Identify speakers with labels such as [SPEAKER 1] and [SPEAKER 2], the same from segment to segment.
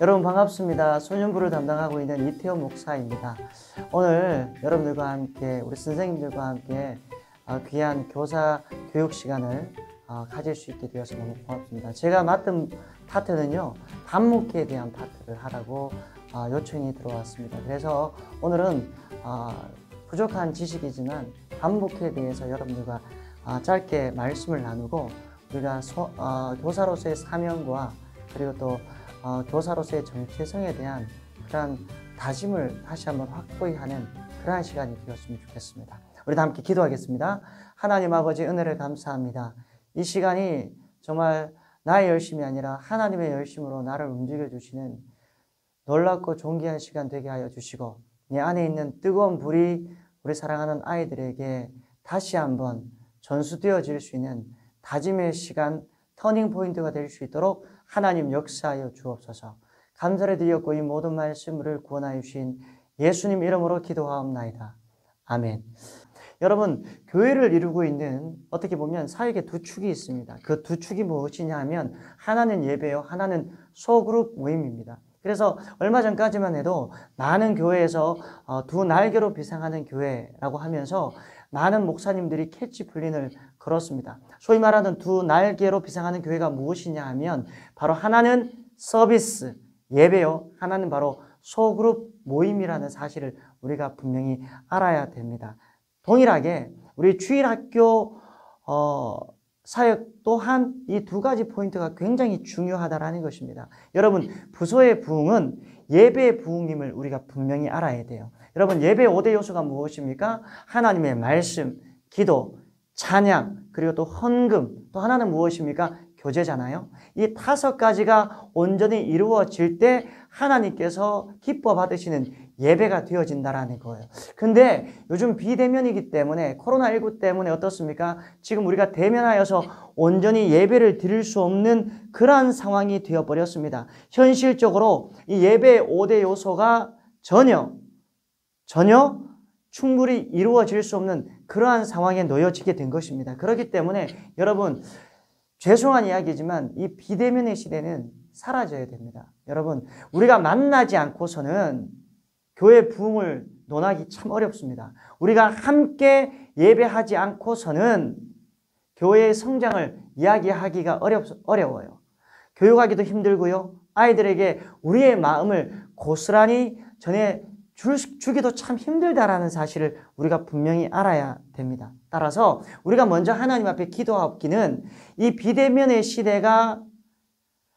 [SPEAKER 1] 여러분 반갑습니다. 소년부를 담당하고 있는 이태호 목사입니다. 오늘 여러분들과 함께 우리 선생님들과 함께 어, 귀한 교사 교육 시간을 어, 가질 수 있게 되어서 너무 고맙습니다. 제가 맡은 파트는요 반목회에 대한 파트를 하라고 어, 요청이 들어왔습니다. 그래서 오늘은 부족한 지식이지만 반목회에 대해서 여러분들과 짧게 말씀을 나누고 우리가 소, 교사로서의 사명과 그리고 또 어, 교사로서의 정체성에 대한 그러한 다짐을 다시 한번 확고히 하는 그러한 시간이 되었으면 좋겠습니다. 우리 다 함께 기도하겠습니다. 하나님 아버지 은혜를 감사합니다. 이 시간이 정말 나의 열심이 아니라 하나님의 열심으로 나를 움직여 주시는 놀랍고 존귀한 시간 되게 하여 주시고 내 안에 있는 뜨거운 불이 우리 사랑하는 아이들에게 다시 한번 전수되어질 수 있는 다짐의 시간, 터닝 포인트가 될 수 있도록 하나님 역사하여 주옵소서. 감사를 드렸고 이 모든 말씀을 구원하여 주신 예수님 이름으로 기도하옵나이다. 아멘. 여러분, 교회를 이루고 있는 어떻게 보면 사역의 두 축이 있습니다. 그 두 축이 무엇이냐 하면 하나는 예배요, 하나는 소그룹 모임입니다. 그래서 얼마 전까지만 해도 많은 교회에서 어, 두 날개로 비상하는 교회라고 하면서 많은 목사님들이 캐치프레이즈를 걸었습니다. 소위 말하는 두 날개로 비상하는 교회가 무엇이냐 하면 바로 하나는 서비스, 예배요. 하나는 바로 소그룹 모임이라는 사실을 우리가 분명히 알아야 됩니다. 동일하게 우리 주일 학교 어, 사역 또한 이 두 가지 포인트가 굉장히 중요하다라는 것입니다. 여러분, 부서의 부흥은 예배의 부흥임을 우리가 분명히 알아야 돼요. 여러분, 예배 5대 요소가 무엇입니까? 하나님의 말씀, 기도, 찬양, 그리고 또 헌금, 또 하나는 무엇입니까? 교제잖아요. 이 다섯 가지가 온전히 이루어질 때 하나님께서 기뻐 받으시는 예배가 되어진다라는 거예요. 근데 요즘 비대면이기 때문에 코로나19 때문에 어떻습니까? 지금 우리가 대면하여서 온전히 예배를 드릴 수 없는 그러한 상황이 되어버렸습니다. 현실적으로 이 예배의 5대 요소가 전혀, 전혀 충분히 이루어질 수 없는 그러한 상황에 놓여지게 된 것입니다. 그렇기 때문에 여러분, 죄송한 이야기지만 이 비대면의 시대는 사라져야 됩니다. 여러분, 우리가 만나지 않고서는 교회 부흥을 논하기 참 어렵습니다. 우리가 함께 예배하지 않고서는 교회의 성장을 이야기하기가 어렵, 어려워요. 교육하기도 힘들고요. 아이들에게 우리의 마음을 고스란히 전해 줄, 주기도 참 힘들다라는 사실을 우리가 분명히 알아야 됩니다. 따라서 우리가 먼저 하나님 앞에 기도하기는 이 비대면의 시대가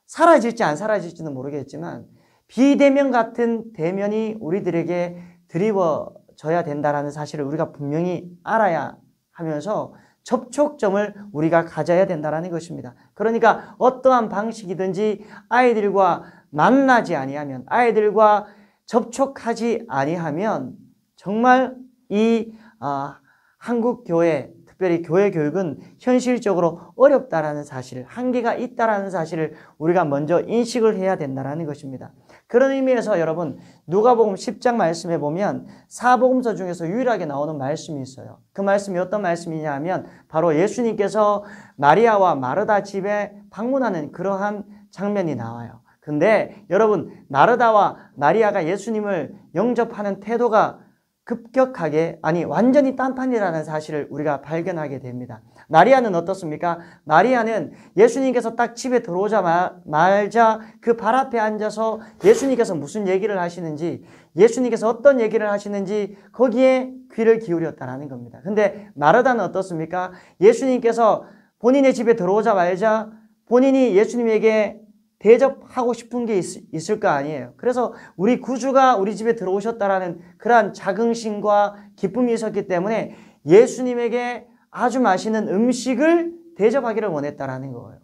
[SPEAKER 1] 사라질지 안 사라질지는 모르겠지만 비대면 같은 대면이 우리들에게 드리워져야 된다라는 사실을 우리가 분명히 알아야 하면서 접촉점을 우리가 가져야 된다라는 것입니다. 그러니까 어떠한 방식이든지 아이들과 만나지 아니하면 아이들과 접촉하지 아니하면 정말 이 어, 한국 교회 특별히 교회 교육은 현실적으로 어렵다라는 사실, 한계가 있다라는 사실을 우리가 먼저 인식을 해야 된다라는 것입니다. 그런 의미에서 여러분 누가복음 10장 말씀에 보면 사복음서 중에서 유일하게 나오는 말씀이 있어요. 그 말씀이 어떤 말씀이냐 하면 바로 예수님께서 마리아와 마르다 집에 방문하는 그러한 장면이 나와요. 근데 여러분 마르다와 마리아가 예수님을 영접하는 태도가 급격하게 아니 완전히 딴판이라는 사실을 우리가 발견하게 됩니다. 마리아는 어떻습니까? 마리아는 예수님께서 딱 집에 들어오자마자 그 발 앞에 앉아서 예수님께서 무슨 얘기를 하시는지 예수님께서 어떤 얘기를 하시는지 거기에 귀를 기울였다라는 겁니다. 근데 마르다는 어떻습니까? 예수님께서 본인의 집에 들어오자마자 본인이 예수님에게 대접하고 싶은 게 있, 을거 아니에요. 그래서 우리 구주가 우리 집에 들어오셨다라는 그러한 자긍심과 기쁨이 있었기 때문에 예수님에게 아주 맛있는 음식을 대접하기를 원했다라는 거예요.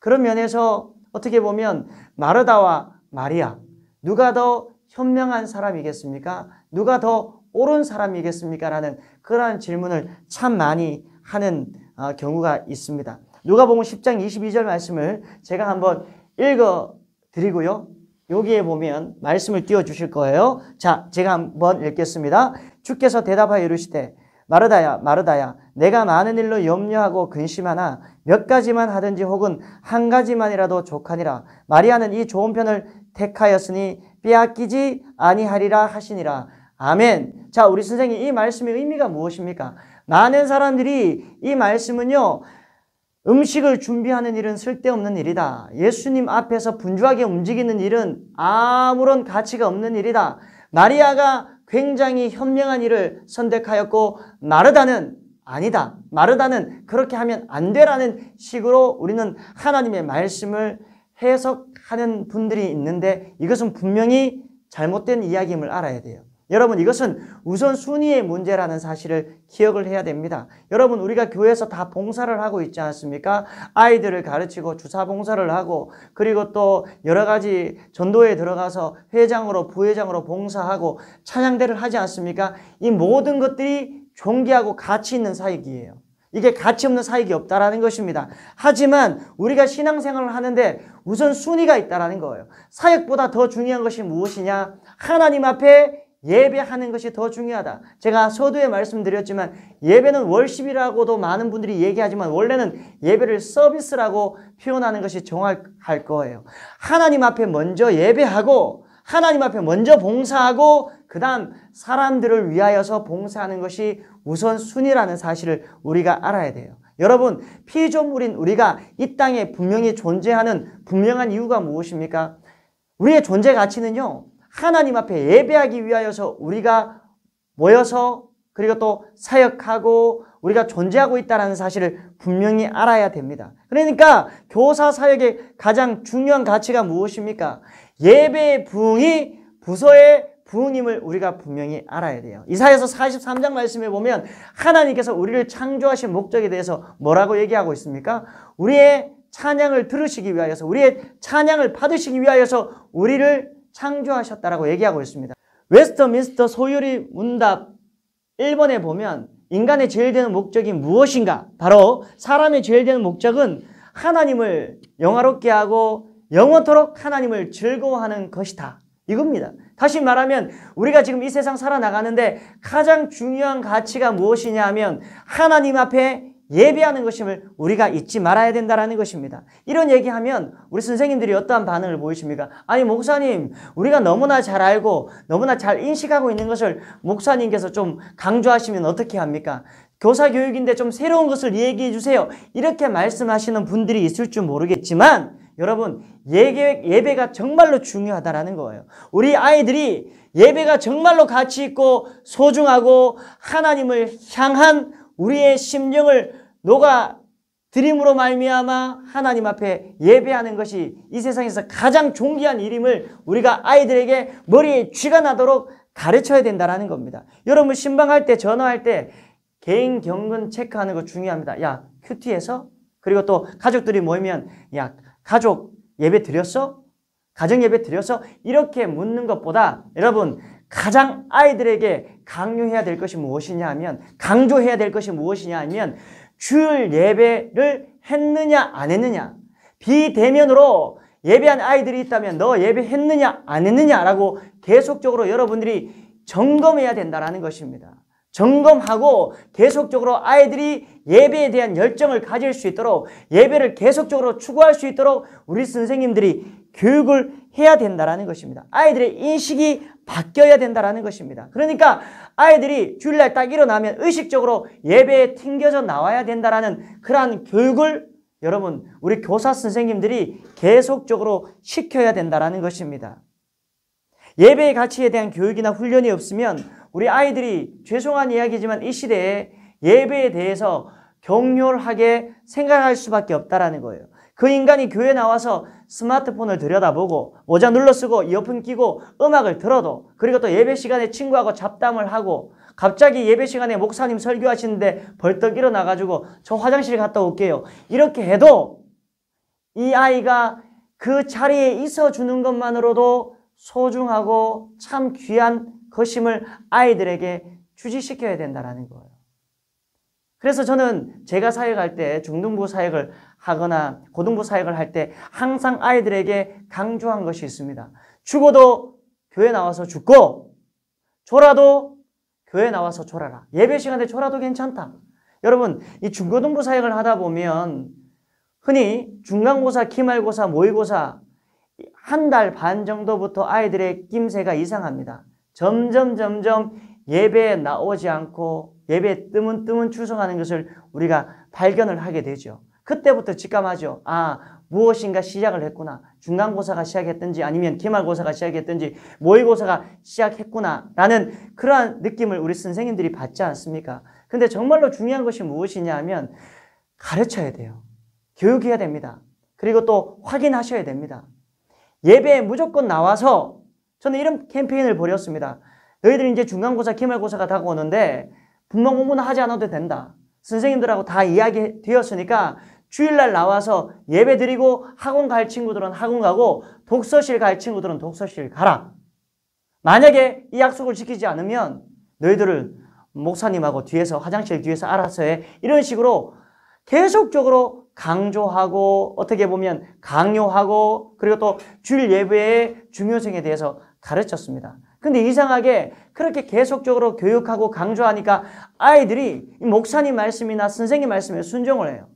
[SPEAKER 1] 그런 면에서 어떻게 보면 마르다와 마리아 누가 더 현명한 사람이겠습니까? 누가 더 옳은 사람이겠습니까? 라는 그러한 질문을 참 많이 하는 어, 경우가 있습니다. 누가 보면 10장 22절 말씀을 제가 한번 읽어 드리고요. 여기에 보면 말씀을 띄워 주실 거예요. 자, 제가 한번 읽겠습니다. 주께서 대답하여 이르시되 마르다야 마르다야 내가 많은 일로 염려하고 근심하나 몇 가지만 하든지 혹은 한 가지만이라도 족하니라 마리아는 이 좋은 편을 택하였으니 빼앗기지 아니하리라 하시니라. 아멘. 자, 우리 선생님 이 말씀의 의미가 무엇입니까? 많은 사람들이 이 말씀은요. 음식을 준비하는 일은 쓸데없는 일이다. 예수님 앞에서 분주하게 움직이는 일은 아무런 가치가 없는 일이다. 마리아가 굉장히 현명한 일을 선택하였고 마르다는 아니다. 마르다는 그렇게 하면 안 되라는 식으로 우리는 하나님의 말씀을 해석하는 분들이 있는데 이것은 분명히 잘못된 이야기임을 알아야 돼요. 여러분 이것은 우선순위의 문제라는 사실을 기억을 해야 됩니다. 여러분 우리가 교회에서 다 봉사를 하고 있지 않습니까? 아이들을 가르치고 주사 봉사를 하고 그리고 또 여러 가지 전도에 들어가서 회장으로 부회장으로 봉사하고 찬양대를 하지 않습니까? 이 모든 것들이 존귀하고 가치 있는 사역이에요. 이게 가치 없는 사역이 없다라는 것입니다. 하지만 우리가 신앙생활을 하는데 우선 순위가 있다라는 거예요. 사역보다 더 중요한 것이 무엇이냐? 하나님 앞에 예배하는 것이 더 중요하다. 제가 서두에 말씀드렸지만 예배는 월십이라고도 많은 분들이 얘기하지만 원래는 예배를 서비스라고 표현하는 것이 정확할 거예요. 하나님 앞에 먼저 예배하고 하나님 앞에 먼저 봉사하고 그 다음 사람들을 위하여서 봉사하는 것이 우선순위라는 사실을 우리가 알아야 돼요. 여러분 피조물인 우리가 이 땅에 분명히 존재하는 분명한 이유가 무엇입니까? 우리의 존재 가치는요. 하나님 앞에 예배하기 위하여서 우리가 모여서 그리고 또 사역하고 우리가 존재하고 있다는 사실을 분명히 알아야 됩니다. 그러니까 교사 사역의 가장 중요한 가치가 무엇입니까? 예배의 부흥이 부서의 부흥임을 우리가 분명히 알아야 돼요. 이사에서 43장 말씀에 보면 하나님께서 우리를 창조하신 목적에 대해서 뭐라고 얘기하고 있습니까? 우리의 찬양을 들으시기 위하여서 우리의 찬양을 받으시기 위하여서 우리를 창조하셨다라고 얘기하고 있습니다. 웨스터민스터 소유리 문답 1번에 보면 인간의 제일 되는 목적이 무엇인가? 바로 사람의 제일 되는 목적은 하나님을 영화롭게 하고 영원토록 하나님을 즐거워하는 것이다. 이겁니다. 다시 말하면 우리가 지금 이 세상 살아나가는데 가장 중요한 가치가 무엇이냐 하면 하나님 앞에 예배하는 것임을 우리가 잊지 말아야 된다는 것입니다. 이런 얘기하면 우리 선생님들이 어떠한 반응을 보이십니까? 아니 목사님 우리가 너무나 잘 알고 너무나 잘 인식하고 있는 것을 목사님께서 좀 강조하시면 어떻게 합니까? 교사 교육인데 좀 새로운 것을 얘기해 주세요. 이렇게 말씀하시는 분들이 있을 줄 모르겠지만 여러분 예배, 예배가 정말로 중요하다라는 거예요. 우리 아이들이 예배가 정말로 가치 있고 소중하고 하나님을 향한 우리의 심령을 녹아 드림으로 말미암아 하나님 앞에 예배하는 것이 이 세상에서 가장 존귀한 일임을 우리가 아이들에게 머리에 쥐가 나도록 가르쳐야 된다는 겁니다. 여러분 신방할 때 전화할 때 개인 경근 체크하는 거 중요합니다. 야 큐티에서 그리고 또 가족들이 모이면 야 가족 예배 드렸어? 가정 예배 드렸어? 이렇게 묻는 것보다 여러분 가장 아이들에게 강요해야 될 것이 무엇이냐 하면 강조해야 될 것이 무엇이냐 하면 주일 예배를 했느냐 안 했느냐 비대면으로 예배한 아이들이 있다면 너 예배했느냐 안 했느냐라고 계속적으로 여러분들이 점검해야 된다는 것입니다. 점검하고 계속적으로 아이들이 예배에 대한 열정을 가질 수 있도록 예배를 계속적으로 추구할 수 있도록 우리 선생님들이 교육을 해야 된다는 것입니다. 아이들의 인식이 바뀌어야 된다는 것입니다. 그러니까 아이들이 주일날 딱 일어나면 의식적으로 예배에 튕겨져 나와야 된다는 그러한 교육을 여러분 우리 교사 선생님들이 계속적으로 시켜야 된다는 것입니다. 예배의 가치에 대한 교육이나 훈련이 없으면 우리 아이들이 죄송한 이야기지만 이 시대에 예배에 대해서 격렬하게 생각할 수밖에 없다라는 거예요. 그 인간이 교회 나와서 스마트폰을 들여다보고 모자 눌러 쓰고 이어폰 끼고 음악을 들어도 그리고 또 예배 시간에 친구하고 잡담을 하고 갑자기 예배 시간에 목사님 설교하시는데 벌떡 일어나 가지고 저 화장실 갔다 올게요. 이렇게 해도 이 아이가 그 자리에 있어 주는 것만으로도 소중하고 참 귀한 것임을 아이들에게 주지시켜야 된다는 거예요. 그래서 저는 제가 사역할 때 중등부 사역을 하거나 고등부 사역을 할 때 항상 아이들에게 강조한 것이 있습니다. 죽어도 교회 나와서 죽고 졸아도 교회 나와서 졸아라. 예배 시간에 졸아도 괜찮다. 여러분 이 중고등부 사역을 하다 보면 흔히 중간고사, 기말고사, 모의고사 한 달 반 정도부터 아이들의 낌새가 이상합니다. 점점 점점 예배에 나오지 않고 예배에 뜨문뜨문 출석하는 것을 우리가 발견을 하게 되죠. 그때부터 직감하죠. 아, 무엇인가 시작을 했구나. 중간고사가 시작했든지 아니면 기말고사가 시작했든지 모의고사가 시작했구나. 라는 그러한 느낌을 우리 선생님들이 받지 않습니까? 근데 정말로 중요한 것이 무엇이냐 하면 가르쳐야 돼요. 교육해야 됩니다. 그리고 또 확인하셔야 됩니다. 예배에 무조건 나와서 저는 이런 캠페인을 벌였습니다. 너희들이 이제 중간고사, 기말고사가 다가오는데 분명 공부는 하지 않아도 된다. 선생님들하고 다 이야기 되었으니까 주일날 나와서 예배 드리고 학원 갈 친구들은 학원 가고 독서실 갈 친구들은 독서실 가라. 만약에 이 약속을 지키지 않으면 너희들을 목사님하고 뒤에서 화장실 뒤에서 알아서 해. 이런 식으로 계속적으로 강조하고 어떻게 보면 강요하고 그리고 또 주일 예배의 중요성에 대해서 가르쳤습니다. 근데 이상하게 그렇게 계속적으로 교육하고 강조하니까 아이들이 목사님 말씀이나 선생님 말씀에 순종을 해요.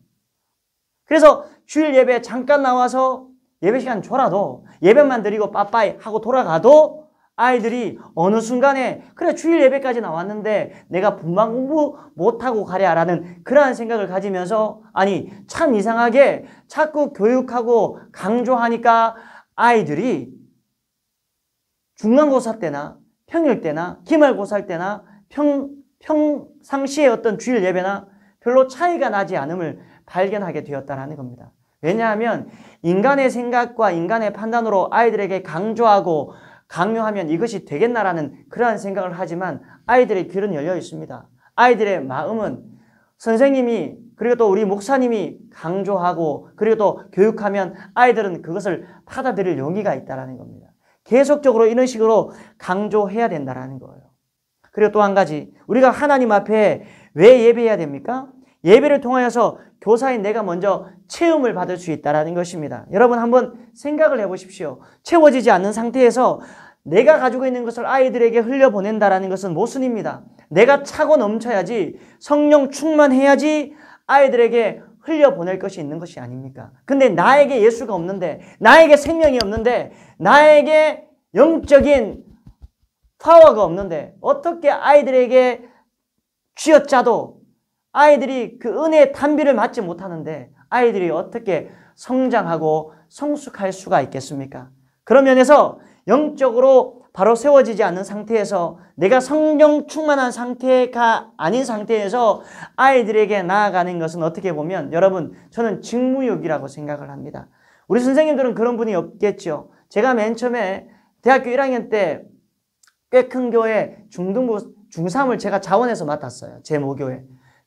[SPEAKER 1] 그래서 주일 예배 잠깐 나와서 예배 시간 줘라도 예배만 드리고 빠빠이 하고 돌아가도 아이들이 어느 순간에 그래 주일 예배까지 나왔는데 내가 분만 공부 못하고 가랴라는 그러한 생각을 가지면서 아니 참 이상하게 자꾸 교육하고 강조하니까 아이들이 중간고사 때나 평일 때나 기말고사 때나 평, 평상시의 어떤 주일 예배나 별로 차이가 나지 않음을 발견하게 되었다는 겁니다. 왜냐하면 인간의 생각과 인간의 판단으로 아이들에게 강조하고 강요하면 이것이 되겠나라는 그러한 생각을 하지만 아이들의 귀는 열려 있습니다. 아이들의 마음은 선생님이 그리고 또 우리 목사님이 강조하고 그리고 또 교육하면 아이들은 그것을 받아들일 용기가 있다는 겁니다. 계속적으로 이런 식으로 강조해야 된다는 거예요. 그리고 또 한 가지 우리가 하나님 앞에 왜 예배해야 됩니까? 예배를 통하여서 교사인 내가 먼저 체험을 받을 수 있다는 것입니다. 여러분 한번 생각을 해보십시오. 채워지지 않는 상태에서 내가 가지고 있는 것을 아이들에게 흘려보낸다는 것은 모순입니다. 내가 차고 넘쳐야지 성령 충만해야지 아이들에게 흘려보낼 것이 있는 것이 아닙니까? 근데 나에게 예수가 없는데, 나에게 생명이 없는데, 나에게 영적인 파워가 없는데, 어떻게 아이들에게 쥐어짜도 아이들이 그 은혜의 단비를 맞지 못하는데, 아이들이 어떻게 성장하고 성숙할 수가 있겠습니까? 그런 면에서 영적으로 바로 세워지지 않는 상태에서 내가 성령 충만한 상태가 아닌 상태에서 아이들에게 나아가는 것은 어떻게 보면 여러분 저는 직무욕이라고 생각을 합니다. 우리 선생님들은 그런 분이 없겠죠. 제가 맨 처음에 대학교 1학년 때 꽤 큰 교회 중등부 중3을 제가 자원해서 맡았어요. 제 모교회.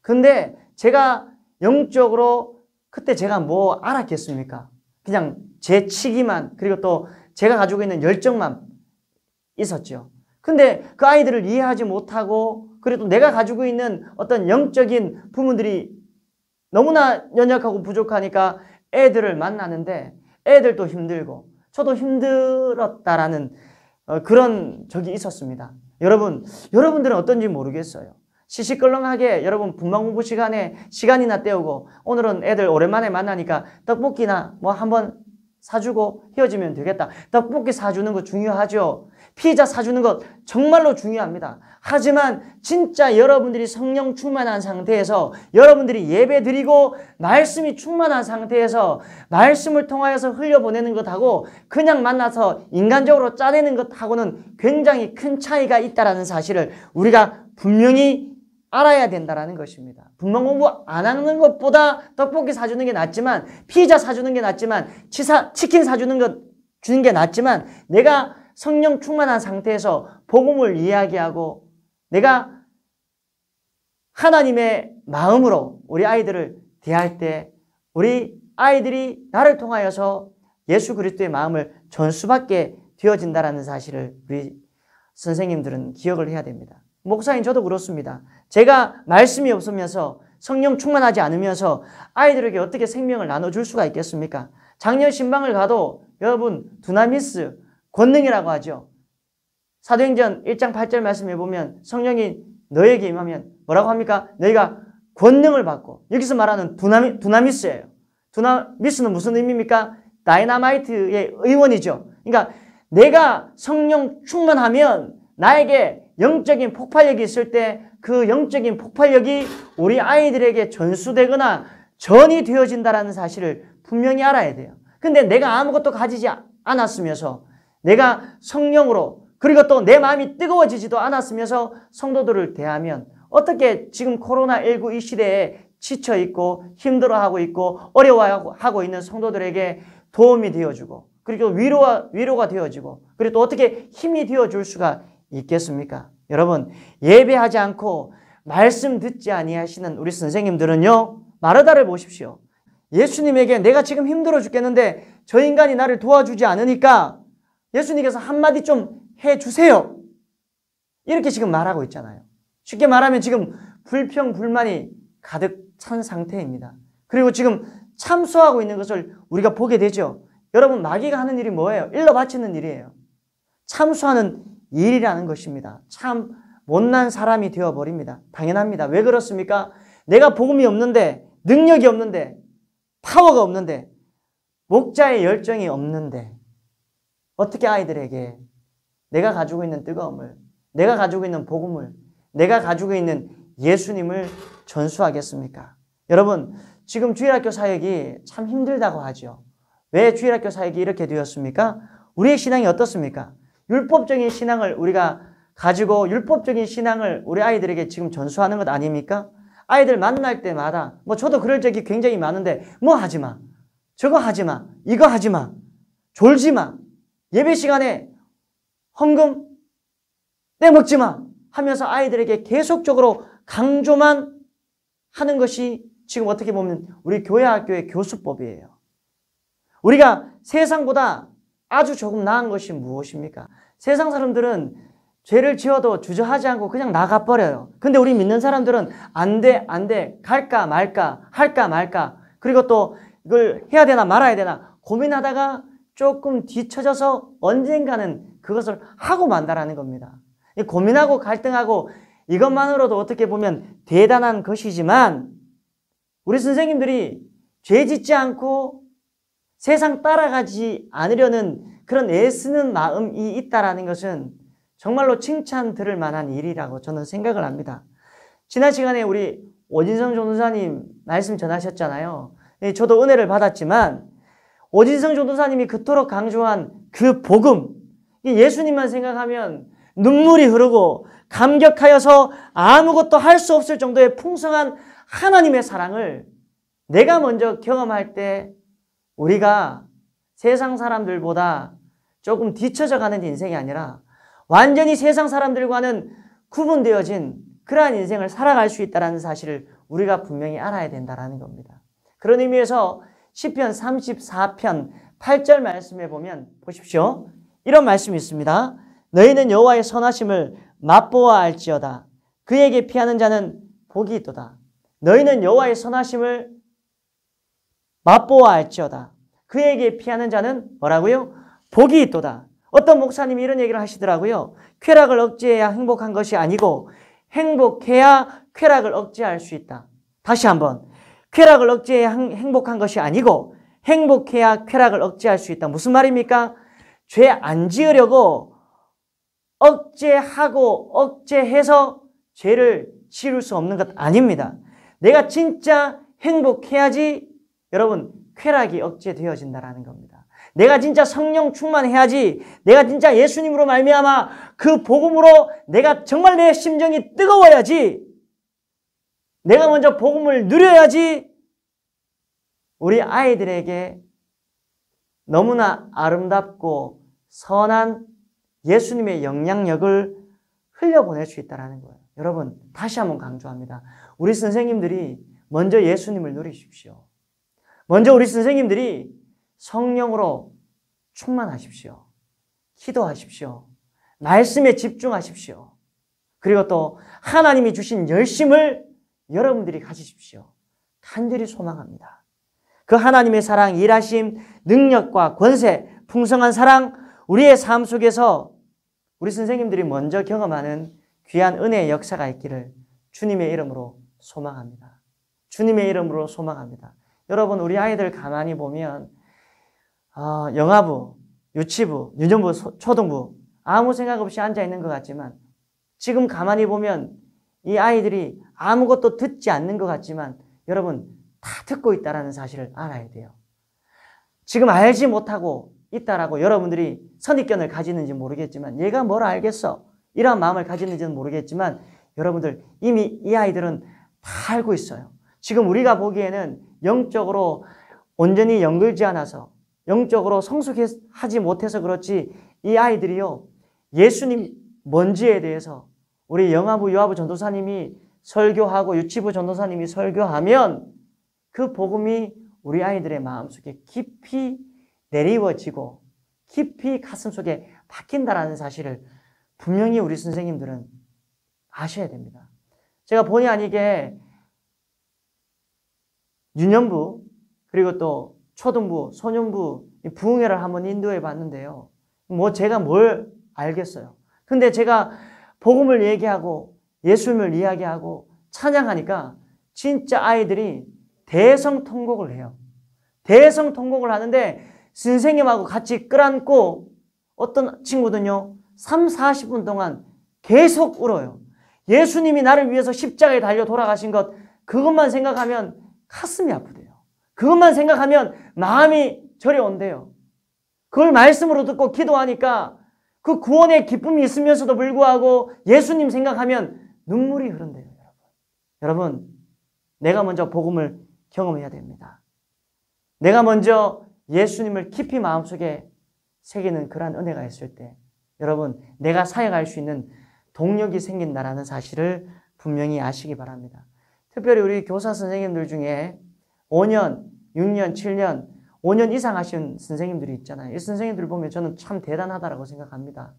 [SPEAKER 1] 근데 제가 영적으로 그때 제가 뭐 알았겠습니까? 그냥 제 치기만 그리고 또 제가 가지고 있는 열정만 있었죠. 근데 그 아이들을 이해하지 못하고 그래도 내가 가지고 있는 어떤 영적인 부분들이 너무나 연약하고 부족하니까 애들을 만나는데 애들도 힘들고 저도 힘들었다라는 어, 그런 적이 있었습니다. 여러분, 여러분들은 어떤지 모르겠어요. 시시껄렁하게 여러분 분만 공부 시간에 시간이나 때우고 오늘은 애들 오랜만에 만나니까 떡볶이나 뭐 한번 사주고 헤어지면 되겠다. 떡볶이 사주는 거 중요하죠. 피자 사주는 것 정말로 중요합니다. 하지만 진짜 여러분들이 성령 충만한 상태에서 여러분들이 예배 드리고 말씀이 충만한 상태에서 말씀을 통하여서 흘려보내는 것하고 그냥 만나서 인간적으로 짜내는 것하고는 굉장히 큰 차이가 있다는 사실을 우리가 분명히 알아야 된다라는 것입니다. 분명 공부 안 하는 것보다 떡볶이 사주는 게 낫지만 피자 사주는 게 낫지만 치사, 치킨 사주는 것 주는 게 낫지만 내가 성령 충만한 상태에서 복음을 이야기하고 내가 하나님의 마음으로 우리 아이들을 대할 때 우리 아이들이 나를 통하여서 예수 그리스도의 마음을 전수받게 되어진다라는 사실을 우리 선생님들은 기억을 해야 됩니다. 목사인 저도 그렇습니다. 제가 말씀이 없으면서 성령 충만하지 않으면서 아이들에게 어떻게 생명을 나눠줄 수가 있겠습니까? 작년 신방을 가도 여러분 두나미스 권능이라고 하죠. 사도행전 1장 8절 말씀해 보면 성령이 너에게 임하면 뭐라고 합니까? 너희가 권능을 받고 여기서 말하는 두나미, 두나미스예요. 두나미스는 무슨 의미입니까? 다이나마이트의 어원이죠. 그러니까 내가 성령 충만하면 나에게 영적인 폭발력이 있을 때 그 영적인 폭발력이 우리 아이들에게 전수되거나 전이 되어진다라는 사실을 분명히 알아야 돼요. 근데 내가 아무것도 가지지 않았으면서 내가 성령으로 그리고 또 내 마음이 뜨거워지지도 않았으면서 성도들을 대하면 어떻게 지금 코로나19 이 시대에 지쳐 있고 힘들어하고 있고 어려워하고 있는 성도들에게 도움이 되어주고 그리고 위로가, 위로가 되어지고 그리고 또 어떻게 힘이 되어줄 수가 있겠습니까? 여러분 예배하지 않고 말씀 듣지 아니하시는 우리 선생님들은요 마르다를 보십시오. 예수님에게 내가 지금 힘들어 죽겠는데 저 인간이 나를 도와주지 않으니까 예수님께서 한마디 좀 해주세요. 이렇게 지금 말하고 있잖아요. 쉽게 말하면 지금 불평, 불만이 가득 찬 상태입니다. 그리고 지금 참소하고 있는 것을 우리가 보게 되죠. 여러분, 마귀가 하는 일이 뭐예요? 일러 바치는 일이에요. 참소하는 일이라는 것입니다. 참 못난 사람이 되어버립니다. 당연합니다. 왜 그렇습니까? 내가 복음이 없는데, 능력이 없는데, 파워가 없는데, 목자의 열정이 없는데, 어떻게 아이들에게 내가 가지고 있는 뜨거움을, 내가 가지고 있는 복음을, 내가 가지고 있는 예수님을 전수하겠습니까? 여러분, 지금 주일학교 사역이 참 힘들다고 하죠. 왜 주일학교 사역이 이렇게 되었습니까? 우리의 신앙이 어떻습니까? 율법적인 신앙을 우리가 가지고 율법적인 신앙을 우리 아이들에게 지금 전수하는 것 아닙니까? 아이들 만날 때마다 뭐 저도 그럴 적이 굉장히 많은데 뭐 하지 마. 저거 하지 마. 이거 하지 마. 졸지 마. 예배 시간에 헌금 떼먹지 마. 하면서 아이들에게 계속적으로 강조만 하는 것이 지금 어떻게 보면 우리 교회 학교의 교수법이에요. 우리가 세상보다 아주 조금 나은 것이 무엇입니까? 세상 사람들은 죄를 지어도 주저하지 않고 그냥 나가버려요. 근데 우리 믿는 사람들은 안 돼, 안 돼, 갈까 말까, 할까 말까, 그리고 또 이걸 해야 되나 말아야 되나 고민하다가 조금 뒤처져서 언젠가는 그것을 하고 만다라는 겁니다. 고민하고 갈등하고 이것만으로도 어떻게 보면 대단한 것이지만 우리 선생님들이 죄 짓지 않고 세상 따라가지 않으려는 그런 애쓰는 마음이 있다라는 것은 정말로 칭찬 들을 만한 일이라고 저는 생각을 합니다. 지난 시간에 우리 오진성 전도사님 말씀 전하셨잖아요. 예, 저도 은혜를 받았지만 오진성 전도사님이 그토록 강조한 그 복음, 예수님만 생각하면 눈물이 흐르고 감격하여서 아무것도 할 수 없을 정도의 풍성한 하나님의 사랑을 내가 먼저 경험할 때 우리가 세상 사람들보다 조금 뒤처져 가는 인생이 아니라 완전히 세상 사람들과는 구분되어진 그러한 인생을 살아갈 수 있다는 사실을 우리가 분명히 알아야 된다는 겁니다. 그런 의미에서 10편 34편 8절 말씀에 보면 보십시오. 이런 말씀이 있습니다. 너희는 여호와의 선하심을 맛보아 알지어다. 그에게 피하는 자는 복이 있도다. 너희는 여호와의 선하심을 맛보아 알지어다. 그에게 피하는 자는 뭐라고요? 복이 있도다. 어떤 목사님이 이런 얘기를 하시더라고요. 쾌락을 억제해야 행복한 것이 아니고 행복해야 쾌락을 억제할 수 있다. 다시 한번. 쾌락을 억제해야 행복한 것이 아니고 행복해야 쾌락을 억제할 수 있다. 무슨 말입니까? 죄 안 지으려고 억제하고 억제해서 죄를 지을 수 없는 것 아닙니다. 내가 진짜 행복해야지 여러분 쾌락이 억제되어진다라는 겁니다. 내가 진짜 성령 충만해야지 내가 진짜 예수님으로 말미암아 그 복음으로 내가 정말 내 심정이 뜨거워야지 내가 먼저 복음을 누려야지 우리 아이들에게 너무나 아름답고 선한 예수님의 영향력을 흘려보낼 수 있다는 거예요. 여러분, 다시 한번 강조합니다. 우리 선생님들이 먼저 예수님을 누리십시오. 먼저 우리 선생님들이 성령으로 충만하십시오. 기도하십시오. 말씀에 집중하십시오. 그리고 또 하나님이 주신 열심을 여러분들이 가지십시오. 간절히 소망합니다. 그 하나님의 사랑, 일하심, 능력과 권세, 풍성한 사랑, 우리의 삶 속에서 우리 선생님들이 먼저 경험하는 귀한 은혜의 역사가 있기를 주님의 이름으로 소망합니다. 주님의 이름으로 소망합니다. 여러분, 우리 아이들 가만히 보면 어, 영아부, 유치부, 유년부, 소, 초등부 아무 생각 없이 앉아 있는 것 같지만 지금 가만히 보면 이 아이들이 아무것도 듣지 않는 것 같지만 여러분 다 듣고 있다라는 사실을 알아야 돼요. 지금 알지 못하고 있다라고 여러분들이 선입견을 가지는지 모르겠지만 얘가 뭘 알겠어 이런 마음을 가지는지는 모르겠지만 여러분들 이미 이 아이들은 다 알고 있어요. 지금 우리가 보기에는 영적으로 온전히 연결지 않아서 영적으로 성숙하지 못해서 그렇지 이 아이들이요 예수님 뭔지에 대해서 우리 영화부 유아부 전도사님이 설교하고 유치부 전도사님이 설교하면 그 복음이 우리 아이들의 마음속에 깊이 내리워지고 깊이 가슴속에 박힌다라는 사실을 분명히 우리 선생님들은 아셔야 됩니다. 제가 본의 아니게 유년부 그리고 또 초등부, 소년부 부흥회를 한번 인도해 봤는데요. 뭐 제가 뭘 알겠어요. 근데 제가 복음을 얘기하고 예수님을 이야기하고 찬양하니까 진짜 아이들이 대성통곡을 해요. 대성통곡을 하는데 선생님하고 같이 끌안고 어떤 친구들은요. 3, 40분 동안 계속 울어요. 예수님이 나를 위해서 십자가에 달려 돌아가신 것 그것만 생각하면 가슴이 아프대요. 그것만 생각하면 마음이 저려온대요. 그걸 말씀으로 듣고 기도하니까 그 구원의 기쁨이 있으면서도 불구하고 예수님 생각하면 눈물이 흐른대요, 여러분. 여러분, 내가 먼저 복음을 경험해야 됩니다. 내가 먼저 예수님을 깊이 마음속에 새기는 그러한 은혜가 있을 때 여러분 내가 사역할 수 있는 동력이 생긴다라는 사실을 분명히 아시기 바랍니다. 특별히 우리 교사 선생님들 중에 5년, 6년, 7년, 5년 이상 하신 선생님들이 있잖아요. 이 선생님들 보면 저는 참 대단하다라고 생각합니다.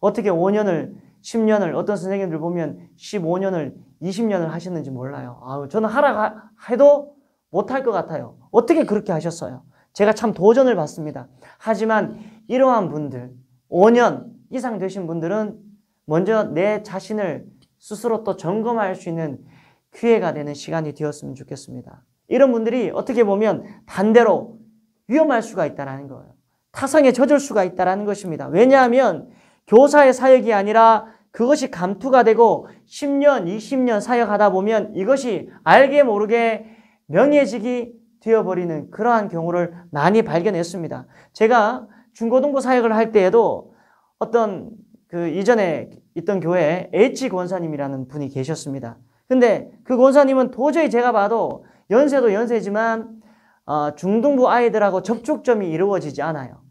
[SPEAKER 1] 어떻게 5년을, 10년을, 어떤 선생님들 보면 15년을, 20년을 하셨는지 몰라요. 아우, 저는 하라 해도 못할 것 같아요. 어떻게 그렇게 하셨어요? 제가 참 도전을 받습니다. 하지만 이러한 분들, 5년 이상 되신 분들은 먼저 내 자신을 스스로 또 점검할 수 있는 기회가 되는 시간이 되었으면 좋겠습니다. 이런 분들이 어떻게 보면 반대로 위험할 수가 있다는 거예요. 타성에 젖을 수가 있다는 것입니다. 왜냐하면 교사의 사역이 아니라 그것이 감투가 되고 10년, 20년 사역하다 보면 이것이 알게 모르게 명예직이 되어버리는 그러한 경우를 많이 발견했습니다. 제가 중고등부 사역을 할 때에도 어떤 그 이전에 있던 교회에 H 권사님이라는 분이 계셨습니다. 근데 그 권사님은 도저히 제가 봐도 연세도 연세지만 어, 중등부 아이들하고 접촉점이 이루어지지 않아요.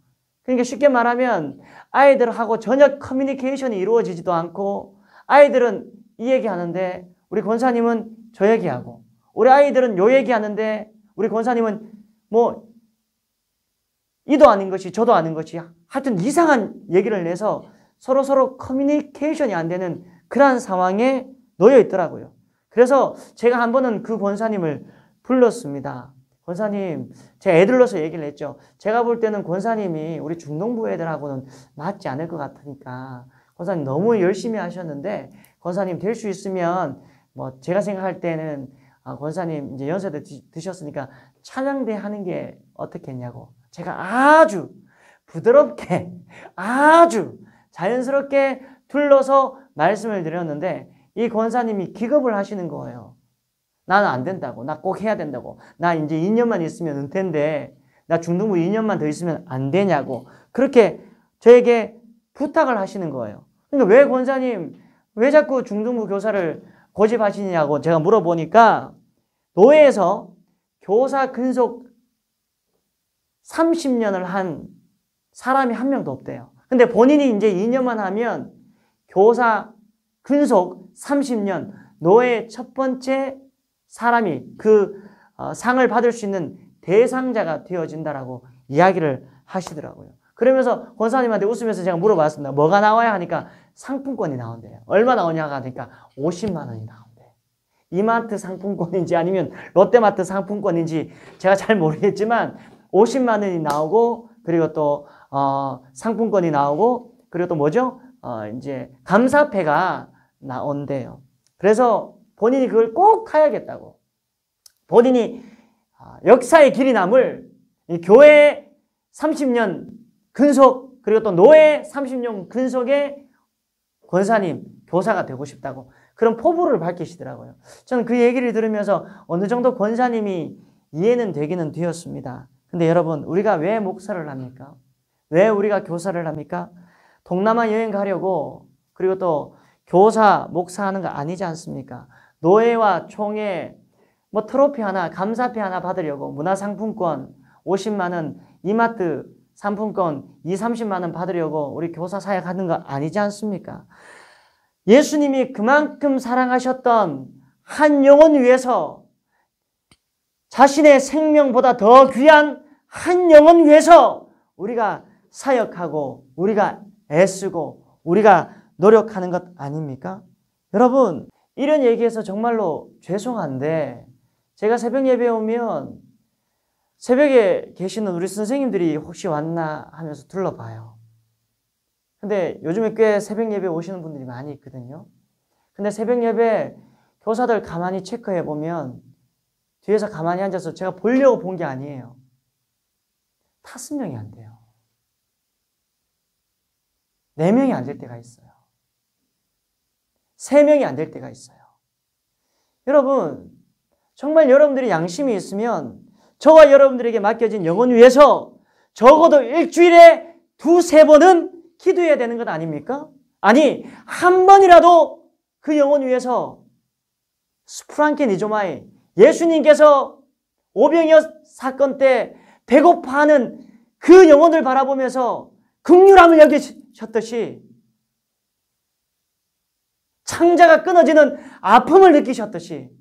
[SPEAKER 1] 그러니까 쉽게 말하면 아이들하고 전혀 커뮤니케이션이 이루어지지도 않고 아이들은 이 얘기하는데 우리 권사님은 저 얘기하고 우리 아이들은 요 얘기하는데 우리 권사님은 뭐 이도 아닌 것이 저도 아닌 것이 하여튼 이상한 얘기를 내서 서로 서로 커뮤니케이션이 안 되는 그러한 상황에 놓여 있더라고요. 그래서 제가 한 번은 그 권사님을 불렀습니다. 권사님, 제가 애들로서 얘기를 했죠. 제가 볼 때는 권사님이 우리 중동부 애들하고는 맞지 않을 것 같으니까 권사님 너무 열심히 하셨는데 권사님 될 수 있으면 뭐 제가 생각할 때는 아, 권사님 이제 연세도 드셨으니까 찬양대 하는 게 어떻겠냐고 제가 아주 부드럽게 아주 자연스럽게 둘러서 말씀을 드렸는데 이 권사님이 기겁을 하시는 거예요. 나는 안 된다고. 나 꼭 해야 된다고. 나 이제 2년만 있으면 은퇴인데 나 중등부 2년만 더 있으면 안 되냐고. 그렇게 저에게 부탁을 하시는 거예요. 그러니까 왜 권사님 왜 자꾸 중등부 교사를 고집하시냐고 제가 물어보니까 노예에서 교사 근속 30년을 한 사람이 한 명도 없대요. 근데 본인이 이제 2년만 하면 교사 근속 30년 노예 첫 번째 사람이 그 어, 상을 받을 수 있는 대상자가 되어진다라고 이야기를 하시더라고요. 그러면서 권사님한테 웃으면서 제가 물어봤습니다. 뭐가 나와야 하니까 상품권이 나온대요. 얼마 나오냐가 하니까 50만 원이 나온대. 이마트 상품권인지 아니면 롯데마트 상품권인지 제가 잘 모르겠지만 50만 원이 나오고 그리고 또 어, 상품권이 나오고 그리고 또 뭐죠? 어, 이제 감사패가 나온대요. 그래서 본인이 그걸 꼭 해야겠다고. 본인이 어, 역사의 길이 남을 교회 30년 근속 그리고 또 노예 30년 근속의 권사님, 교사가 되고 싶다고 그런 포부를 밝히시더라고요. 저는 그 얘기를 들으면서 어느 정도 권사님이 이해는 되기는 되었습니다. 근데 여러분, 우리가 왜 목사를 합니까? 왜 우리가 교사를 합니까? 동남아 여행 가려고 그리고 또 교사, 목사 하는 거 아니지 않습니까? 노예와 총회, 뭐 트로피 하나, 감사패 하나 받으려고 문화상품권 50만 원, 이마트 상품권 2, 30만 원 받으려고 우리 교사 사역 하는 거 아니지 않습니까? 예수님이 그만큼 사랑하셨던 한 영혼 위해서 자신의 생명보다 더 귀한 한 영혼 위해서 우리가 사역하고 우리가 애쓰고 우리가 노력하는 것 아닙니까? 여러분, 이런 얘기해서 정말로 죄송한데 제가 새벽 예배 오면 새벽에 계시는 우리 선생님들이 혹시 왔나 하면서 둘러봐요. 근데 요즘에 꽤 새벽 예배 오시는 분들이 많이 있거든요. 근데 새벽 예배 교사들 가만히 체크해 보면 뒤에서 가만히 앉아서 제가 보려고 본 게 아니에요. 다섯 명이 안 돼요. 네 명이 안 될 때가 있어요. 세 명이 안 될 때가 있어요. 여러분, 정말 여러분들이 양심이 있으면 저와 여러분들에게 맡겨진 영혼 위해서 적어도 일주일에 두세 번은 기도해야 되는 것 아닙니까? 아니, 한 번이라도 그 영혼 위해서 스프랑케 니조마이 예수님께서 오병이어 사건 때 배고파하는 그 영혼을 바라보면서 극률함을 여기셨듯이 창자가 끊어지는 아픔을 느끼셨듯이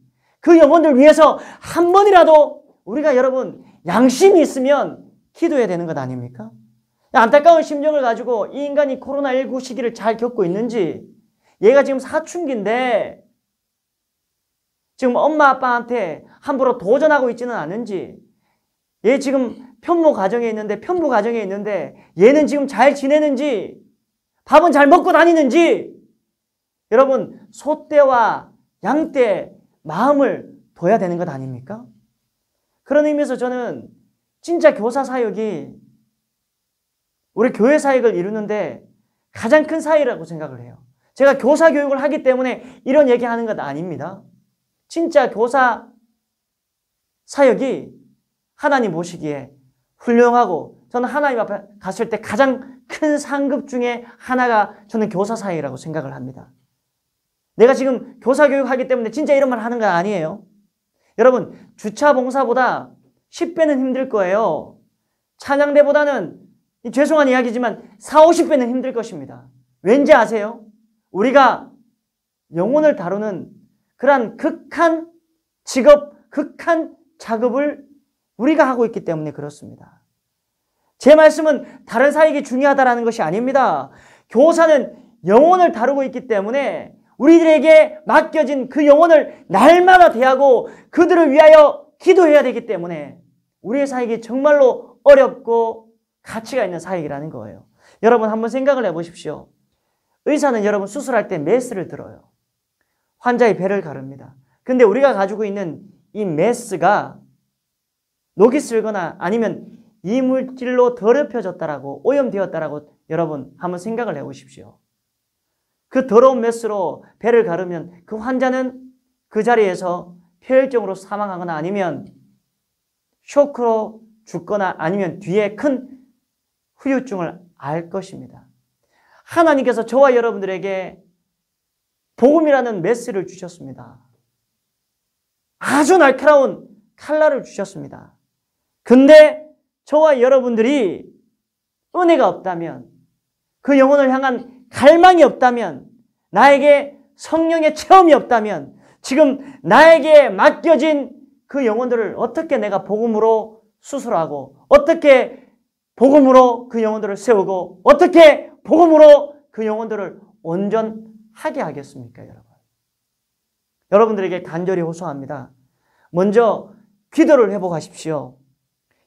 [SPEAKER 1] 그 영혼들 위해서 한 번이라도 우리가 여러분 양심이 있으면 기도해야 되는 것 아닙니까? 안타까운 심정을 가지고 이 인간이 코로나19 시기를 잘 겪고 있는지 얘가 지금 사춘기인데 지금 엄마 아빠한테 함부로 도전하고 있지는 않은지 얘 지금 편모 가정에 있는데 편부 가정에 있는데 얘는 지금 잘 지내는지 밥은 잘 먹고 다니는지 여러분 소떼와 양떼 마음을 둬야 되는 것 아닙니까? 그런 의미에서 저는 진짜 교사 사역이 우리 교회 사역을 이루는데 가장 큰 사역이라고 생각을 해요. 제가 교사 교육을 하기 때문에 이런 얘기하는 것 아닙니다. 진짜 교사 사역이 하나님 보시기에 훌륭하고 저는 하나님 앞에 갔을 때 가장 큰 상급 중에 하나가 저는 교사 사역이라고 생각을 합니다. 내가 지금 교사 교육하기 때문에 진짜 이런 말 하는 건 아니에요. 여러분, 주차 봉사보다 10배는 힘들 거예요. 찬양대보다는 죄송한 이야기지만 4, 50배는 힘들 것입니다. 왠지 아세요? 우리가 영혼을 다루는 그러한 극한 직업, 극한 작업을 우리가 하고 있기 때문에 그렇습니다. 제 말씀은 다른 사역이 중요하다라는 것이 아닙니다. 교사는 영혼을 다루고 있기 때문에 우리들에게 맡겨진 그 영혼을 날마다 대하고 그들을 위하여 기도해야 되기 때문에 우리의 사역이 정말로 어렵고 가치가 있는 사역이라는 거예요. 여러분 한번 생각을 해보십시오. 의사는 여러분 수술할 때 메스를 들어요. 환자의 배를 가릅니다. 근데 우리가 가지고 있는 이 메스가 녹이 슬거나 아니면 이물질로 더럽혀졌다라고 오염되었다라고 여러분 한번 생각을 해보십시오. 그 더러운 메스로 배를 가르면 그 환자는 그 자리에서 폐혈증으로 사망하거나 아니면 쇼크로 죽거나 아니면 뒤에 큰 후유증을 알 것입니다. 하나님께서 저와 여러분들에게 복음이라는 메스를 주셨습니다. 아주 날카로운 칼날을 주셨습니다. 근데 저와 여러분들이 은혜가 없다면 그 영혼을 향한 갈망이 없다면, 나에게 성령의 체험이 없다면, 지금 나에게 맡겨진 그 영혼들을 어떻게 내가 복음으로 수술하고, 어떻게 복음으로 그 영혼들을 세우고, 어떻게 복음으로 그 영혼들을 온전하게 하겠습니까, 여러분? 여러분들에게 간절히 호소합니다. 먼저 기도를 회복하십시오.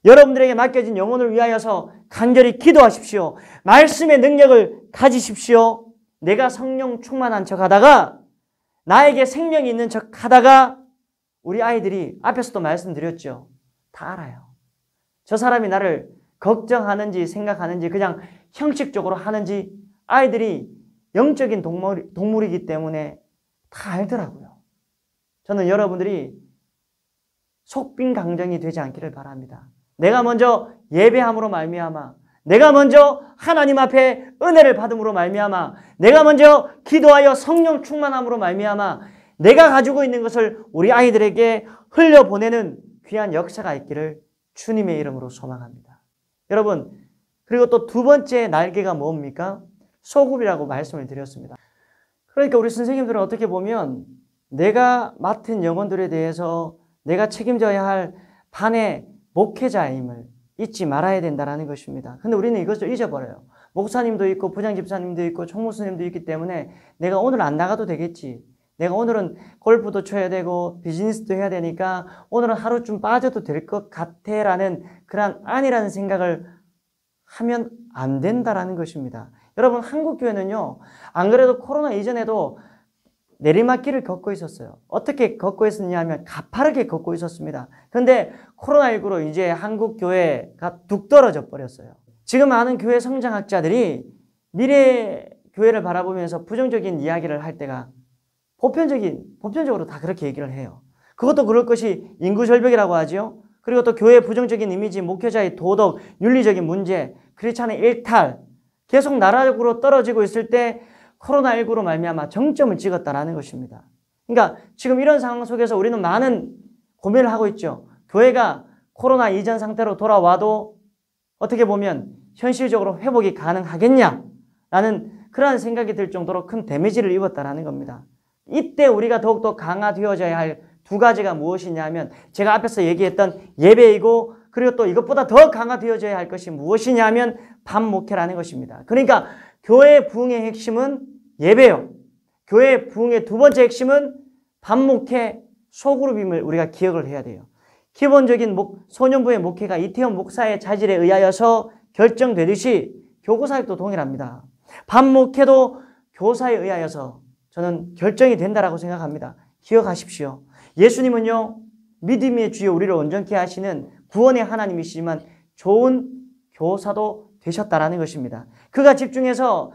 [SPEAKER 1] 여러분들에게 맡겨진 영혼을 위하여서 간절히 기도하십시오. 말씀의 능력을 가지십시오. 내가 성령 충만한 척 하다가 나에게 생명이 있는 척 하다가 우리 아이들이 앞에서도 말씀드렸죠. 다 알아요. 저 사람이 나를 걱정하는지 생각하는지 그냥 형식적으로 하는지 아이들이 영적인 동물, 동물이기 때문에 다 알더라고요. 저는 여러분들이 속빈 강정이 되지 않기를 바랍니다. 내가 먼저 예배함으로 말미암아 내가 먼저 하나님 앞에 은혜를 받음으로 말미암아 내가 먼저 기도하여 성령 충만함으로 말미암아 내가 가지고 있는 것을 우리 아이들에게 흘려 보내는 귀한 역사가 있기를 주님의 이름으로 소망합니다. 여러분 그리고 또 두 번째 날개가 뭡니까? 소급이라고 말씀을 드렸습니다. 그러니까 우리 선생님들은 어떻게 보면 내가 맡은 영혼들에 대해서 내가 책임져야 할 반의 목회자임을 잊지 말아야 된다는 것입니다. 근데 우리는 이것을 잊어버려요. 목사님도 있고 부장 집사님도 있고 총무수님도 있기 때문에 내가 오늘 안 나가도 되겠지. 내가 오늘은 골프도 쳐야 되고 비즈니스도 해야 되니까 오늘은 하루 좀 빠져도 될 것 같아라는 그런 아니라는 생각을 하면 안 된다라는 것입니다. 여러분 한국 교회는요. 안 그래도 코로나 이전에도 내리막길을 걷고 있었어요. 어떻게 걷고 있었냐 하면 가파르게 걷고 있었습니다. 그런데 코로나19로 이제 한국 교회가 뚝 떨어져 버렸어요. 지금 많은 교회 성장학자들이 미래 교회를 바라보면서 부정적인 이야기를 할 때가 보편적인, 보편적으로 다 그렇게 얘기를 해요. 그것도 그럴 것이 인구 절벽이라고 하지요. 그리고 또 교회의 부정적인 이미지, 목회자의 도덕, 윤리적인 문제, 크리스찬의 일탈, 계속 나라적으로 떨어지고 있을 때 코로나19로 말미암아 정점을 찍었다라는 것입니다. 그러니까 지금 이런 상황 속에서 우리는 많은 고민을 하고 있죠. 교회가 코로나 이전 상태로 돌아와도 어떻게 보면 현실적으로 회복이 가능하겠냐라는 그러한 생각이 들 정도로 큰 데미지를 입었다라는 겁니다. 이때 우리가 더욱더 강화되어져야 할 두 가지가 무엇이냐 하면 제가 앞에서 얘기했던 예배이고 그리고 또 이것보다 더 강화되어져야 할 것이 무엇이냐 하면 반목회라는 것입니다. 그러니까 교회 부흥의 핵심은 예배요. 교회 부흥의 두 번째 핵심은 반목회 소그룹임을 우리가 기억을 해야 돼요. 기본적인 목, 소년부의 목회가 이태원 목사의 자질에 의하여서 결정되듯이 교구사역도 동일합니다. 반목회도 교사에 의하여서 저는 결정이 된다라고 생각합니다. 기억하십시오. 예수님은요, 믿음의 주여 우리를 온전케 하시는 구원의 하나님이시지만 좋은 교사도 되셨다라는 것입니다. 그가 집중해서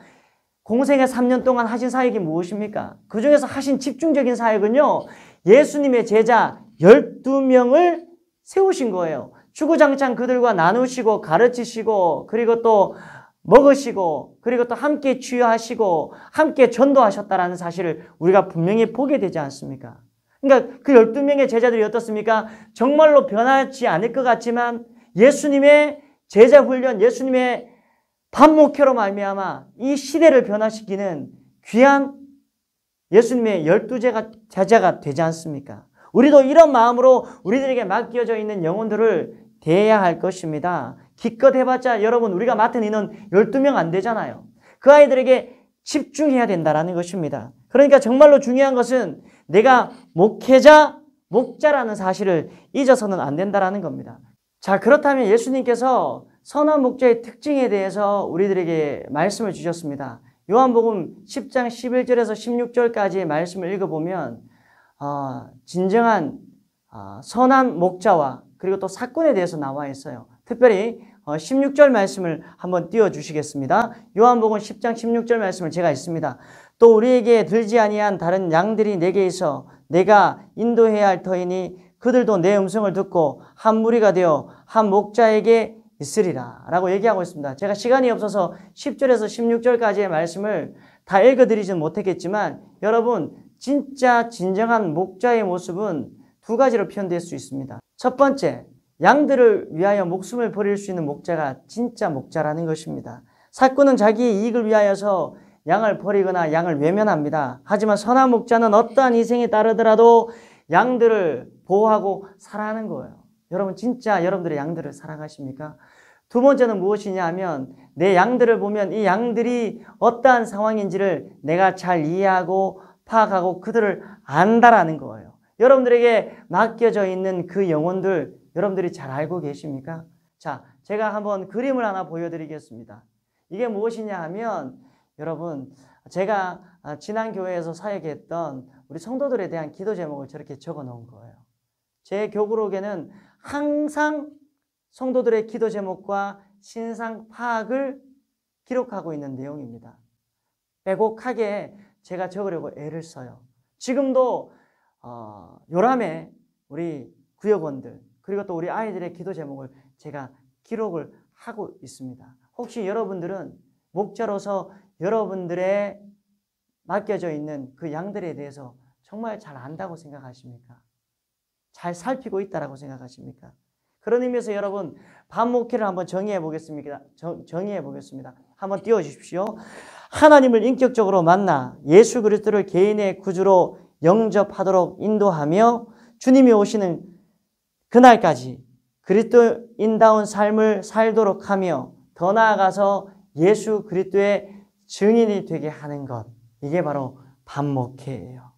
[SPEAKER 1] 공생의 3년 동안 하신 사역이 무엇입니까? 그 중에서 하신 집중적인 사역은요, 예수님의 제자 12명을 세우신 거예요. 주구장창 그들과 나누시고 가르치시고 그리고 또 먹으시고 그리고 또 함께 치유하시고 함께 전도하셨다라는 사실을 우리가 분명히 보게 되지 않습니까? 그러니까 그 12명의 제자들이 어떻습니까? 정말로 변하지 않을 것 같지만 예수님의 제자 훈련, 예수님의 반목회로 말미암아 이 시대를 변화시키는 귀한 예수님의 열두 제자가 되지 않습니까? 우리도 이런 마음으로 우리들에게 맡겨져 있는 영혼들을 대해야 할 것입니다. 기껏 해봤자 여러분 우리가 맡은 인원 12명 안 되잖아요. 그 아이들에게 집중해야 된다는 것입니다. 그러니까 정말로 중요한 것은 내가 목회자, 목자라는 사실을 잊어서는 안 된다는 겁니다. 자, 그렇다면 예수님께서 선한 목자의 특징에 대해서 우리들에게 말씀을 주셨습니다. 요한복음 10장 11절에서 16절까지의 말씀을 읽어보면 어, 진정한 어, 선한 목자와 그리고 또 사건에 대해서 나와 있어요. 특별히 어, 16절 말씀을 한번 띄워주시겠습니다. 요한복음 10장 16절 말씀을 제가 있습니다. 또 우리에게 들지 아니한 다른 양들이 내게 있어 내가 인도해야 할 터이니 그들도 내 음성을 듣고 한 무리가 되어 한 목자에게 있으리라 라고 얘기하고 있습니다. 제가 시간이 없어서 10절에서 16절까지의 말씀을 다 읽어드리진 못했겠지만 여러분 진짜 진정한 목자의 모습은 두 가지로 표현될 수 있습니다. 첫 번째, 양들을 위하여 목숨을 버릴 수 있는 목자가 진짜 목자라는 것입니다. 사꾼은 자기의 이익을 위하여서 양을 버리거나 양을 외면합니다. 하지만 선한 목자는 어떠한 희생에 따르더라도 양들을 보호하고 살아하는 거예요. 여러분 진짜 여러분들의 양들을 사랑하십니까? 두 번째는 무엇이냐 하면 내 양들을 보면 이 양들이 어떠한 상황인지를 내가 잘 이해하고 파악하고 그들을 안다라는 거예요. 여러분들에게 맡겨져 있는 그 영혼들 여러분들이 잘 알고 계십니까? 자, 제가 한번 그림을 하나 보여드리겠습니다. 이게 무엇이냐 하면 여러분 제가 지난 교회에서 사역했던 우리 성도들에 대한 기도 제목을 저렇게 적어 놓은 거예요. 제 교구록에는 항상 성도들의 기도 제목과 신상 파악을 기록하고 있는 내용입니다. 빼곡하게 제가 적으려고 애를 써요. 지금도 어, 요람에 우리 구역원들 그리고 또 우리 아이들의 기도 제목을 제가 기록을 하고 있습니다. 혹시 여러분들은 목자로서 여러분들의 맡겨져 있는 그 양들에 대해서 정말 잘 안다고 생각하십니까? 잘 살피고 있다라고 생각하십니까? 그런 의미에서 여러분 반목회를 한번 정의해 보겠습니다. 정 의해 보겠습니다. 한번 띄워 주십시오. 하나님을 인격적으로 만나 예수 그리스도를 개인의 구주로 영접하도록 인도하며 주님이 오시는 그날까지 그리스도인다운 삶을 살도록 하며 더 나아가서 예수 그리스도의 증인이 되게 하는 것 이게 바로 반목회예요.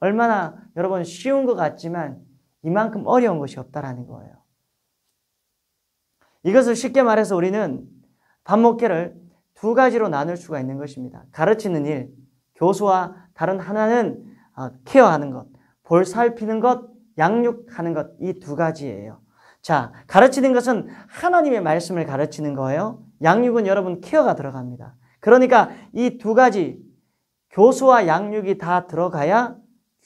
[SPEAKER 1] 얼마나 여러분 쉬운 것 같지만 이만큼 어려운 것이 없다라는 거예요. 이것을 쉽게 말해서 우리는 반목회를 두 가지로 나눌 수가 있는 것입니다. 가르치는 일, 교수와 다른 하나는 어, 케어하는 것, 볼 살피는 것, 양육하는 것, 이 두 가지예요. 자, 가르치는 것은 하나님의 말씀을 가르치는 거예요. 양육은 여러분 케어가 들어갑니다. 그러니까 이 두 가지, 교수와 양육이 다 들어가야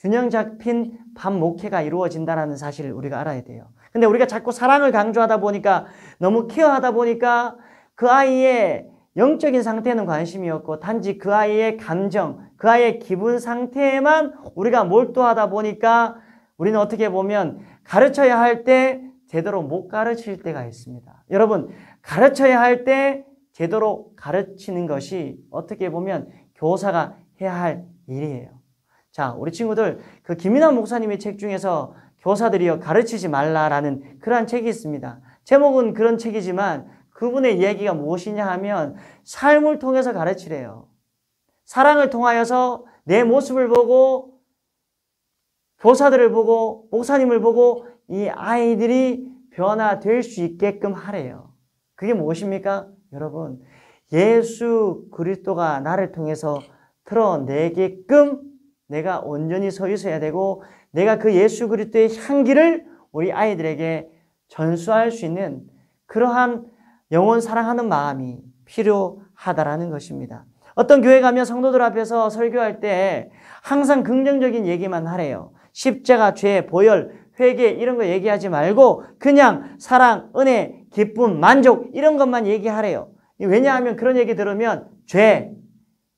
[SPEAKER 1] 균형 잡힌 반목회가 이루어진다는 사실을 우리가 알아야 돼요. 근데 우리가 자꾸 사랑을 강조하다 보니까 너무 케어하다 보니까 그 아이의 영적인 상태는 관심이 없고 단지 그 아이의 감정, 그 아이의 기분 상태에만 우리가 몰두하다 보니까 우리는 어떻게 보면 가르쳐야 할 때 제대로 못 가르칠 때가 있습니다. 여러분, 가르쳐야 할 때 제대로 가르치는 것이 어떻게 보면 교사가 해야 할 일이에요. 자, 우리 친구들, 그 김인환 목사님의 책 중에서 교사들이여 가르치지 말라라는 그러한 책이 있습니다. 제목은 그런 책이지만 그분의 이야기가 무엇이냐 하면 삶을 통해서 가르치래요. 사랑을 통하여서 내 모습을 보고 교사들을 보고 목사님을 보고 이 아이들이 변화될 수 있게끔 하래요. 그게 무엇입니까? 여러분, 예수 그리스도가 나를 통해서 드러내게끔 내가 온전히 서 있어야 되고 내가 그 예수 그리스도의 향기를 우리 아이들에게 전수할 수 있는 그러한 영원 사랑하는 마음이 필요하다라는 것입니다. 어떤 교회 가면 성도들 앞에서 설교할 때 항상 긍정적인 얘기만 하래요. 십자가, 죄, 보혈, 회개 이런 거 얘기하지 말고 그냥 사랑, 은혜, 기쁨, 만족 이런 것만 얘기하래요. 왜냐하면 그런 얘기 들으면 죄,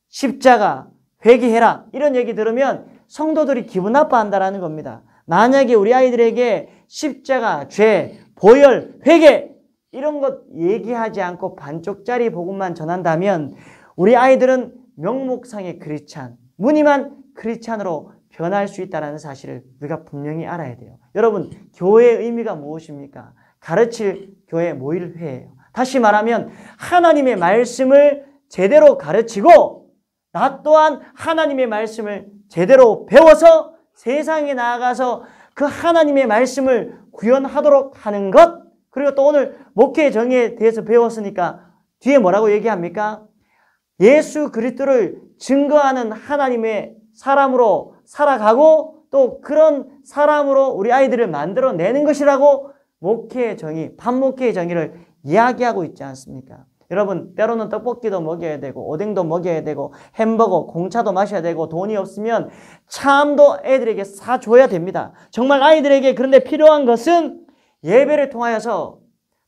[SPEAKER 1] 십자가, 회개해라 이런 얘기 들으면 성도들이 기분 나빠한다라는 겁니다. 만약에 우리 아이들에게 십자가, 죄, 보혈, 회개 이런 것 얘기하지 않고 반쪽짜리 복음만 전한다면 우리 아이들은 명목상의 크리찬, 무늬만 크리찬으로 변할 수 있다는 사실을 우리가 분명히 알아야 돼요. 여러분, 교회의 의미가 무엇입니까? 가르칠 교회 모일 회예요. 다시 말하면 하나님의 말씀을 제대로 가르치고 나 또한 하나님의 말씀을 제대로 배워서 세상에 나아가서 그 하나님의 말씀을 구현하도록 하는 것 그리고 또 오늘 목회 정의에 대해서 배웠으니까 뒤에 뭐라고 얘기합니까? 예수 그리스도를 증거하는 하나님의 사람으로 살아가고 또 그런 사람으로 우리 아이들을 만들어내는 것이라고 목회의 정의, 반목회의 정의를 이야기하고 있지 않습니까? 여러분 때로는 떡볶이도 먹여야 되고 오뎅도 먹여야 되고 햄버거, 공차도 마셔야 되고 돈이 없으면 참도 애들에게 사줘야 됩니다. 정말 아이들에게 그런데 필요한 것은 예배를 통하여서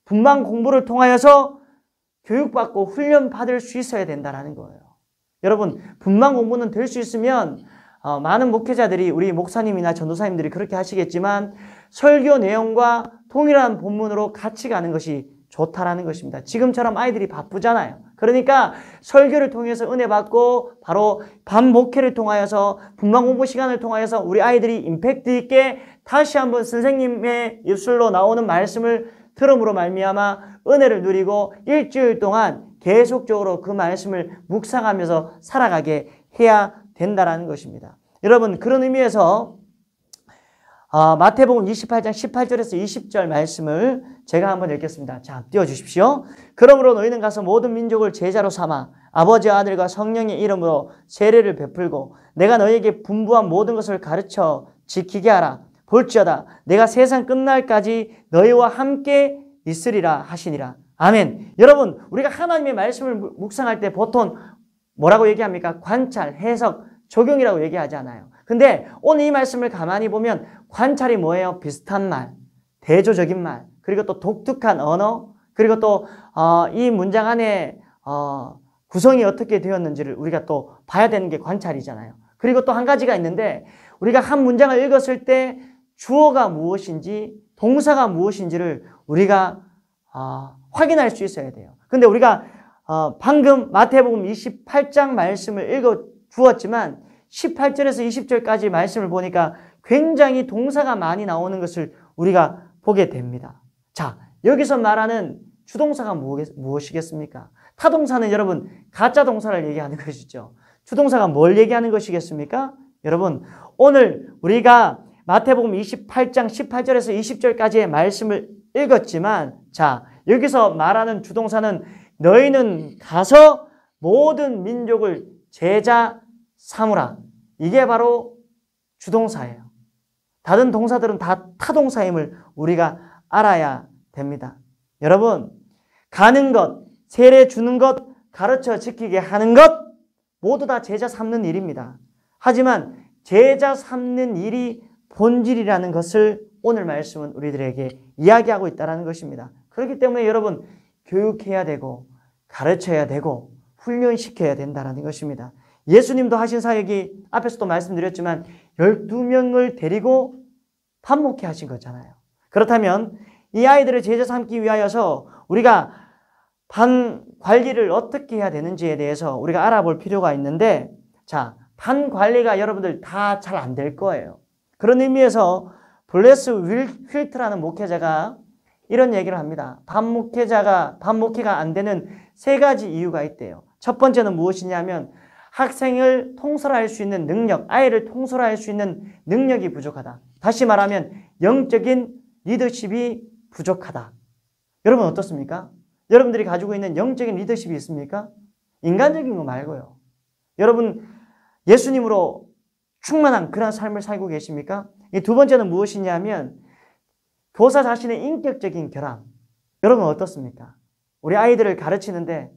[SPEAKER 1] 분만 공부를 통하여서 교육받고 훈련받을 수 있어야 된다는 거예요. 여러분 분만 공부는 될 수 있으면 어, 많은 목회자들이 우리 목사님이나 전도사님들이 그렇게 하시겠지만 설교 내용과 동일한 본문으로 같이 가는 것이 좋다라는 것입니다. 지금처럼 아이들이 바쁘잖아요. 그러니까 설교를 통해서 은혜 받고 바로 밤 목회를 통하여서 분방 공부 시간을 통하여서 우리 아이들이 임팩트 있게 다시 한번 선생님의 입술로 나오는 말씀을 들음으로 말미암아 은혜를 누리고 일주일 동안 계속적으로 그 말씀을 묵상하면서 살아가게 해야 된다라는 것입니다. 여러분 그런 의미에서 어, 마태복음 28장 18절에서 20절 말씀을 제가 한번 읽겠습니다. 자, 띄워주십시오. 그러므로 너희는 가서 모든 민족을 제자로 삼아 아버지 아들과 성령의 이름으로 세례를 베풀고 내가 너희에게 분부한 모든 것을 가르쳐 지키게 하라. 볼지어다 내가 세상 끝날까지 너희와 함께 있으리라 하시니라. 아멘. 여러분, 우리가 하나님의 말씀을 묵상할 때 보통 뭐라고 얘기합니까? 관찰, 해석, 적용이라고 얘기하지 않아요. 근데 오늘 이 말씀을 가만히 보면 관찰이 뭐예요? 비슷한 말, 대조적인 말, 그리고 또 독특한 언어, 그리고 또이 어, 문장 안에 어, 구성이 어떻게 되었는지를 우리가 또 봐야 되는 게 관찰이잖아요. 그리고 또 한 가지가 있는데 우리가 한 문장을 읽었을 때 주어가 무엇인지 동사가 무엇인지를 우리가 어, 확인할 수 있어야 돼요. 근데 우리가 어, 방금 마태복음 28장 말씀을 읽어 주었지만 18절에서 20절까지 말씀을 보니까 굉장히 동사가 많이 나오는 것을 우리가 보게 됩니다. 자, 여기서 말하는 주동사가 무엇이겠습니까? 타동사는 여러분 가짜 동사를 얘기하는 것이죠. 주동사가 뭘 얘기하는 것이겠습니까? 여러분 오늘 우리가 마태복음 28장 18절에서 20절까지의 말씀을 읽었지만 자 여기서 말하는 주동사는 너희는 가서 모든 민족을 제자 삼으라. 이게 바로 주동사예요. 다른 동사들은 다 타동사임을 우리가 알아야 됩니다. 여러분, 가는 것, 세례 주는 것, 가르쳐 지키게 하는 것, 모두 다 제자 삼는 일입니다. 하지만 제자 삼는 일이 본질이라는 것을 오늘 말씀은 우리들에게 이야기하고 있다는 것입니다. 그렇기 때문에 여러분, 교육해야 되고, 가르쳐야 되고, 훈련시켜야 된다는 것입니다. 예수님도 하신 사역이 앞에서도 말씀드렸지만 12명을 데리고 반목회 하신 거잖아요. 그렇다면 이 아이들을 제자 삼기 위하여서 우리가 반 관리를 어떻게 해야 되는지에 대해서 우리가 알아볼 필요가 있는데 자, 반 관리가 여러분들 다 잘 안 될 거예요. 그런 의미에서 블레스 휠트라는 목회자가 이런 얘기를 합니다. 반 목회자가 반 목회가 안 되는 세 가지 이유가 있대요. 첫 번째는 무엇이냐면 학생을 통솔할 수 있는 능력, 아이를 통솔할 수 있는 능력이 부족하다. 다시 말하면 영적인 리더십이 부족하다. 여러분 어떻습니까? 여러분들이 가지고 있는 영적인 리더십이 있습니까? 인간적인 거 말고요. 여러분 예수님으로 충만한 그런 삶을 살고 계십니까? 두 번째는 무엇이냐면 교사 자신의 인격적인 결함. 여러분 어떻습니까? 우리 아이들을 가르치는데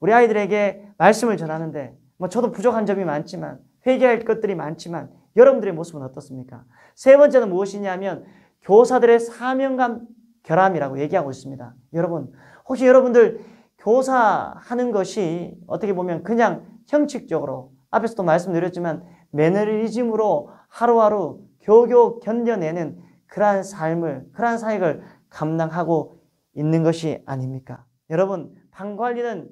[SPEAKER 1] 우리 아이들에게 말씀을 전하는데 뭐 저도 부족한 점이 많지만 회개할 것들이 많지만 여러분들의 모습은 어떻습니까? 세 번째는 무엇이냐면 교사들의 사명감 결함이라고 얘기하고 있습니다. 여러분 혹시 여러분들 교사하는 것이 어떻게 보면 그냥 형식적으로 앞에서도 말씀드렸지만 매너리즘으로 하루하루 교교 견뎌내는 그러한 삶을 그러한 사역을 감당하고 있는 것이 아닙니까? 여러분 방 관리는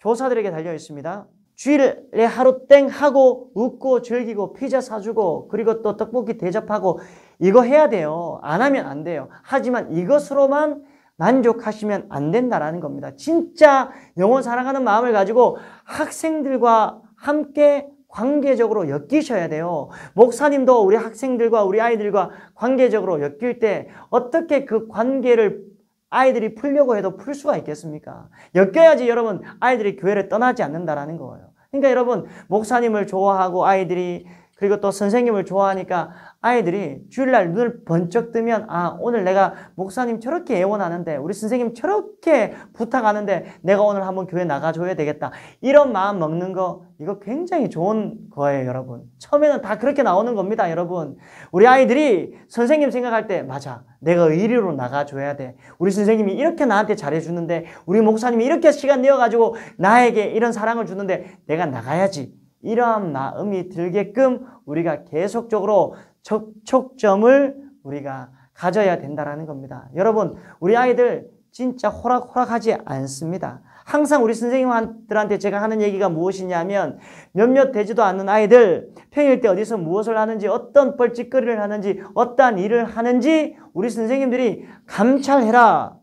[SPEAKER 1] 교사들에게 달려 있습니다. 주일에 하루 땡 하고 웃고 즐기고 피자 사주고 그리고 또 떡볶이 대접하고 이거 해야 돼요. 안 하면 안 돼요. 하지만 이것으로만 만족하시면 안 된다라는 겁니다. 진짜 영원 사랑하는 마음을 가지고 학생들과 함께 관계적으로 엮이셔야 돼요. 목사님도 우리 학생들과 우리 아이들과 관계적으로 엮일 때 어떻게 그 관계를 아이들이 풀려고 해도 풀 수가 있겠습니까? 엮여야지 여러분 아이들이 교회를 떠나지 않는다라는 거예요. 그러니까 여러분 목사님을 좋아하고 아이들이 그리고 또 선생님을 좋아하니까 아이들이 주일날 눈을 번쩍 뜨면 아 오늘 내가 목사님 저렇게 애원하는데 우리 선생님 저렇게 부탁하는데 내가 오늘 한번 교회 나가줘야 되겠다. 이런 마음 먹는 거 이거 굉장히 좋은 거예요 여러분. 처음에는 다 그렇게 나오는 겁니다 여러분. 우리 아이들이 선생님 생각할 때 맞아. 내가 의리로 나가줘야 돼. 우리 선생님이 이렇게 나한테 잘해주는데 우리 목사님이 이렇게 시간 내어가지고 나에게 이런 사랑을 주는데 내가 나가야지 이러한 마음이 들게끔 우리가 계속적으로 접촉점을 우리가 가져야 된다라는 겁니다. 여러분, 우리 아이들 진짜 호락호락하지 않습니다. 항상 우리 선생님들한테 제가 하는 얘기가 무엇이냐면 몇몇 되지도 않는 아이들 평일 때 어디서 무엇을 하는지 어떤 뻘짓거리를 하는지 어떠한 일을 하는지 우리 선생님들이 감찰해라.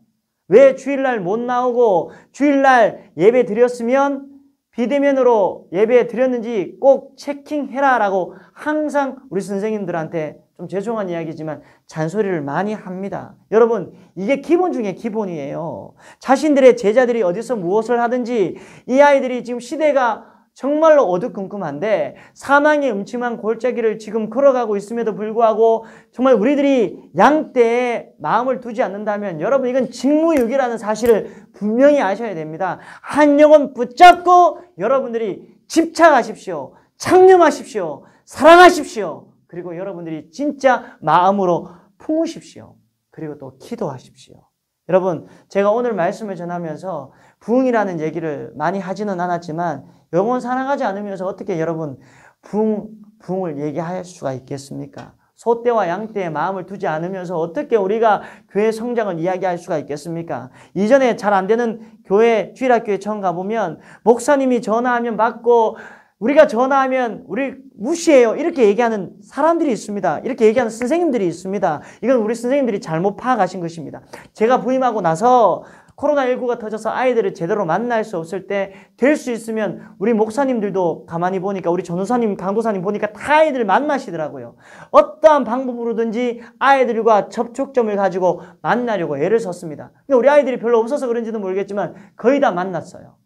[SPEAKER 1] 왜 주일날 못 나오고 주일날 예배 드렸으면 비대면으로 예배 드렸는지 꼭 체킹해라 라고 항상 우리 선생님들한테 좀 죄송한 이야기지만 잔소리를 많이 합니다. 여러분, 이게 기본 중에 기본이에요. 자신들의 제자들이 어디서 무엇을 하든지 이 아이들이 지금 시대가 정말로 어두컴컴한데 사망의 음침한 골짜기를 지금 걸어가고 있음에도 불구하고 정말 우리들이 양떼에 마음을 두지 않는다면 여러분 이건 직무유기라는 사실을 분명히 아셔야 됩니다. 한 영혼 붙잡고 여러분들이 집착하십시오. 창념하십시오. 사랑하십시오. 그리고 여러분들이 진짜 마음으로 품으십시오. 그리고 또 기도하십시오. 여러분, 제가 오늘 말씀을 전하면서 부흥이라는 얘기를 많이 하지는 않았지만 영혼 사랑하지 않으면서 어떻게 여러분 부흥, 부흥을 얘기할 수가 있겠습니까? 소떼와 양떼의 마음을 두지 않으면서 어떻게 우리가 교회 성장을 이야기할 수가 있겠습니까? 이전에 잘 안 되는 교회, 주일학교에 처음 가보면 목사님이 전화하면 받고 우리가 전화하면 우리 무시해요. 이렇게 얘기하는 사람들이 있습니다. 이렇게 얘기하는 선생님들이 있습니다. 이건 우리 선생님들이 잘못 파악하신 것입니다. 제가 부임하고 나서 코로나19가 터져서 아이들을 제대로 만날 수 없을 때 될 수 있으면 우리 목사님들도 가만히 보니까 우리 전우사님, 강도사님 보니까 다 아이들 만나시더라고요. 어떠한 방법으로든지 아이들과 접촉점을 가지고 만나려고 애를 썼습니다. 근데 우리 아이들이 별로 없어서 그런지도 모르겠지만 거의 다 만났어요.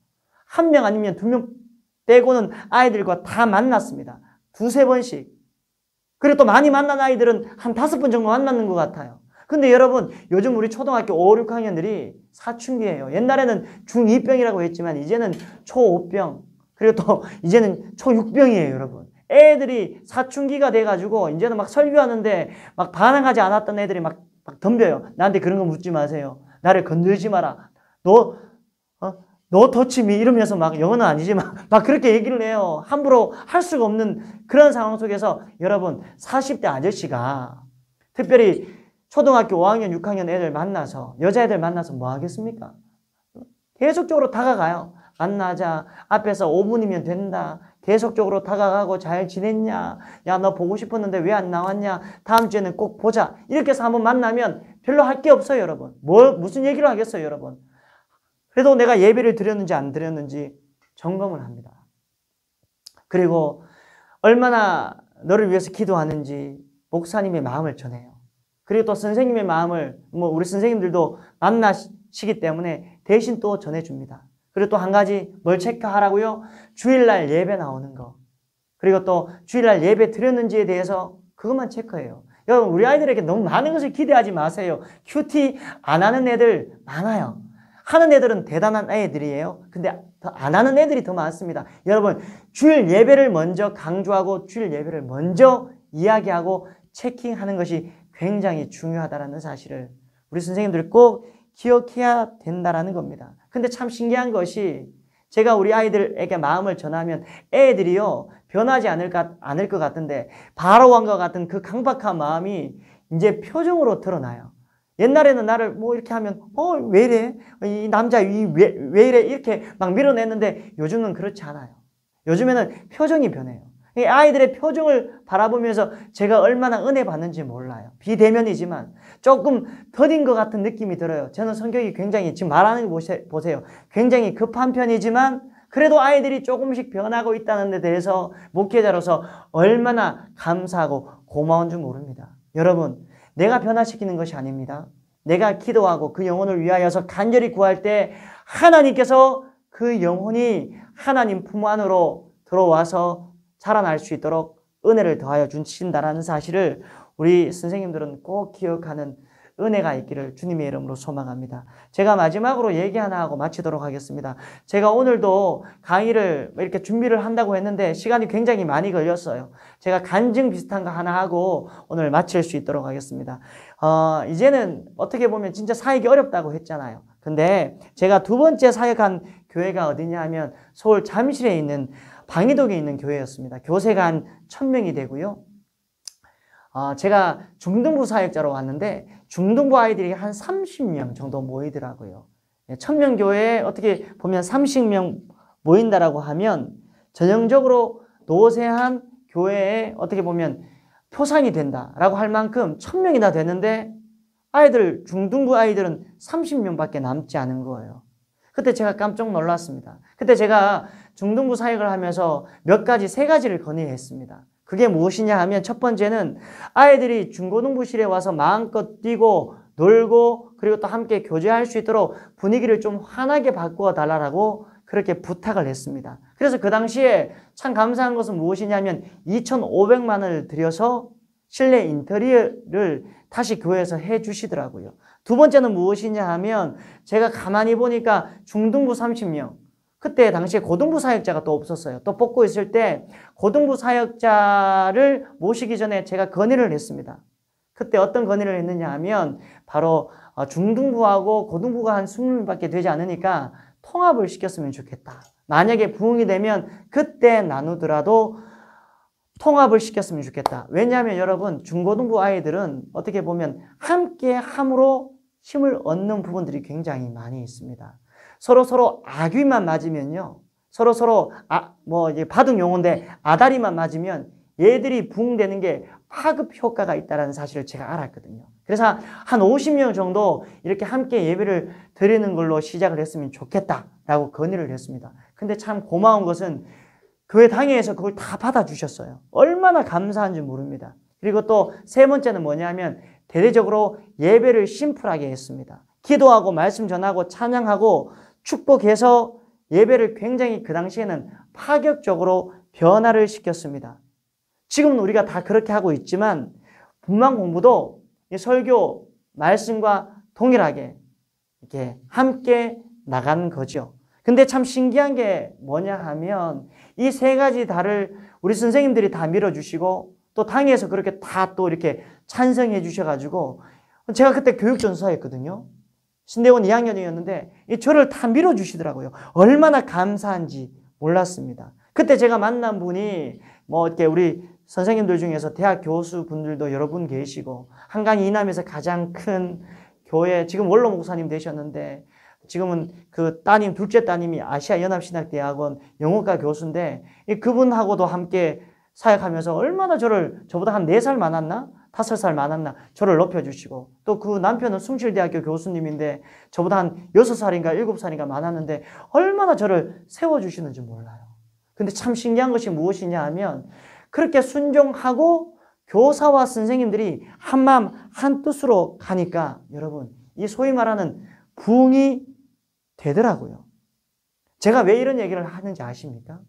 [SPEAKER 1] 한 명 아니면 두 명 빼고는 아이들과 다 만났습니다. 두세 번씩. 그리고 또 많이 만난 아이들은 한 다섯 번 정도 만났는 것 같아요. 근데 여러분, 요즘 우리 초등학교 5, 6학년들이 사춘기예요. 옛날에는 중2병이라고 했지만 이제는 초5병, 그리고 또 이제는 초6병이에요, 여러분. 애들이 사춘기가 돼가지고 이제는 막 설교하는데 막 반항하지 않았던 애들이 막, 막 덤벼요. 나한테 그런 거 묻지 마세요. 나를 건들지 마라. 너, 어? 너 터치미 이러면서 막 영어는 아니지만 막 그렇게 얘기를 해요. 함부로 할 수가 없는 그런 상황 속에서 여러분 40대 아저씨가 특별히 초등학교 5학년, 6학년 애들 만나서 여자애들 만나서 뭐 하겠습니까? 계속적으로 다가가요. 만나자. 앞에서 5분이면 된다. 계속적으로 다가가고 잘 지냈냐? 야, 너 보고 싶었는데 왜 안 나왔냐? 다음 주에는 꼭 보자. 이렇게 해서 한번 만나면 별로 할 게 없어요, 여러분. 뭘, 무슨 얘기를 하겠어요, 여러분. 그래도 내가 예배를 드렸는지 안 드렸는지 점검을 합니다. 그리고 얼마나 너를 위해서 기도하는지 목사님의 마음을 전해요. 그리고 또 선생님의 마음을 뭐 우리 선생님들도 만나시기 때문에 대신 또 전해줍니다. 그리고 또 한 가지 뭘 체크하라고요? 주일날 예배 나오는 거. 그리고 또 주일날 예배 드렸는지에 대해서 그것만 체크해요. 여러분 우리 아이들에게 너무 많은 것을 기대하지 마세요. 큐티 안 하는 애들 많아요. 하는 애들은 대단한 애들이에요. 근데 안 하는 애들이 더 많습니다. 여러분 주일 예배를 먼저 강조하고 주일 예배를 먼저 이야기하고 체킹하는 것이 굉장히 중요하다는 사실을 우리 선생님들이 꼭 기억해야 된다라는 겁니다. 근데 참 신기한 것이 제가 우리 아이들에게 마음을 전하면 애들이요 변하지 않을, 것, 않을 것 같은데 바로 왕과 같은 그 강박한 마음이 이제 표정으로 드러나요. 옛날에는 나를 뭐 이렇게 하면 어 왜 이래 이 남자 이왜 왜 이래 이렇게 막 밀어냈는데 요즘은 그렇지 않아요. 요즘에는 표정이 변해요. 아이들의 표정을 바라보면서 제가 얼마나 은혜 받는지 몰라요. 비대면이지만 조금 더딘 것 같은 느낌이 들어요. 저는 성격이 굉장히 지금 말하는 거 보세요. 굉장히 급한 편이지만 그래도 아이들이 조금씩 변하고 있다는 데 대해서 목회자로서 얼마나 감사하고 고마운 줄 모릅니다. 여러분, 내가 변화시키는 것이 아닙니다. 내가 기도하고 그 영혼을 위하여서 간절히 구할 때 하나님께서 그 영혼이 하나님 품 안으로 들어와서 살아날 수 있도록 은혜를 더하여 주신다라는 사실을 우리 선생님들은 꼭 기억하는 은혜가 있기를 주님의 이름으로 소망합니다. 제가 마지막으로 얘기 하나 하고 마치도록 하겠습니다. 제가 오늘도 강의를 이렇게 준비를 한다고 했는데 시간이 굉장히 많이 걸렸어요. 제가 간증 비슷한 거 하나 하고 오늘 마칠 수 있도록 하겠습니다. 어, 이제는 어떻게 보면 진짜 사역이 어렵다고 했잖아요. 근데 제가 두 번째 사역한 교회가 어디냐 하면 서울 잠실에 있는 방위동에 있는 교회였습니다. 교세가 한 천명이 되고요. 어, 제가 중등부 사역자로 왔는데 중등부 아이들이 한 30명 정도 모이더라고요. 예, 천명 교회에 어떻게 보면 30명 모인다라고 하면 전형적으로 노세한 교회에 어떻게 보면 표상이 된다라고 할 만큼 천명이나 되는데 아이들 중등부 아이들은 30명밖에 남지 않은 거예요. 그때 제가 깜짝 놀랐습니다. 그때 제가 중등부 사역을 하면서 몇 가지, 세 가지를 건의했습니다. 그게 무엇이냐 하면 첫 번째는 아이들이 중고등부실에 와서 마음껏 뛰고 놀고 그리고 또 함께 교제할 수 있도록 분위기를 좀 환하게 바꾸어 달라고 그렇게 부탁을 했습니다. 그래서 그 당시에 참 감사한 것은 무엇이냐면 2,500만 원을 들여서 실내 인테리어를 다시 교회에서 해 주시더라고요. 두 번째는 무엇이냐 하면 제가 가만히 보니까 중등부 30명, 그때 당시에 고등부 사역자가 또 없었어요. 또 뽑고 있을 때 고등부 사역자를 모시기 전에 제가 건의를 했습니다. 그때 어떤 건의를 했느냐 하면 바로 어, 중등부하고 고등부가 한 20명밖에 되지 않으니까 통합을 시켰으면 좋겠다. 만약에 부흥이 되면 그때 나누더라도 통합을 시켰으면 좋겠다. 왜냐하면 여러분 중고등부 아이들은 어떻게 보면 함께 함으로 힘을 얻는 부분들이 굉장히 많이 있습니다. 서로 서로 악귀만 맞으면요. 서로 서로 아, 뭐 이제 바둑 용어인데 아다리만 맞으면 얘들이 붕되는 게 파급 효과가 있다는 사실을 제가 알았거든요. 그래서 한 50명 정도 이렇게 함께 예배를 드리는 걸로 시작을 했으면 좋겠다라고 건의를 했습니다. 근데 참 고마운 것은 교회 당회에서 그걸 다 받아주셨어요. 얼마나 감사한지 모릅니다. 그리고 또 세 번째는 뭐냐면 대대적으로 예배를 심플하게 했습니다. 기도하고 말씀 전하고 찬양하고 축복해서 예배를 굉장히 그 당시에는 파격적으로 변화를 시켰습니다. 지금은 우리가 다 그렇게 하고 있지만 분만 공부도 설교 말씀과 동일하게 이렇게 함께 나간 거죠. 근데 참 신기한 게 뭐냐 하면 이 세 가지 달을 우리 선생님들이 다 밀어주시고 또 당에서 그렇게 다 또 이렇게 찬성해 주셔가지고 제가 그때 교육전사였거든요. 신대원 2학년이었는데 저를 다 밀어주시더라고요. 얼마나 감사한지 몰랐습니다. 그때 제가 만난 분이 뭐 이렇게 우리 선생님들 중에서 대학 교수분들도 여러 분 계시고 한강 이남에서 가장 큰 교회 지금 원로 목사님 되셨는데 지금은 그 따님 둘째 따님이 아시아 연합신학대학원 영어과 교수인데 그분하고도 함께 사역하면서 얼마나 저를 저보다 한 네 살 많았나? 다섯 살 많았나? 저를 높여주시고 또 그 남편은 숭실대학교 교수님인데 저보다 한 여섯 살인가 일곱 살인가 많았는데 얼마나 저를 세워주시는지 몰라요. 근데 참 신기한 것이 무엇이냐 하면 그렇게 순종하고 교사와 선생님들이 한마음 한뜻으로 가니까 여러분 이 소위 말하는 부흥이 되더라고요. 제가 왜 이런 얘기를 하는지 아십니까?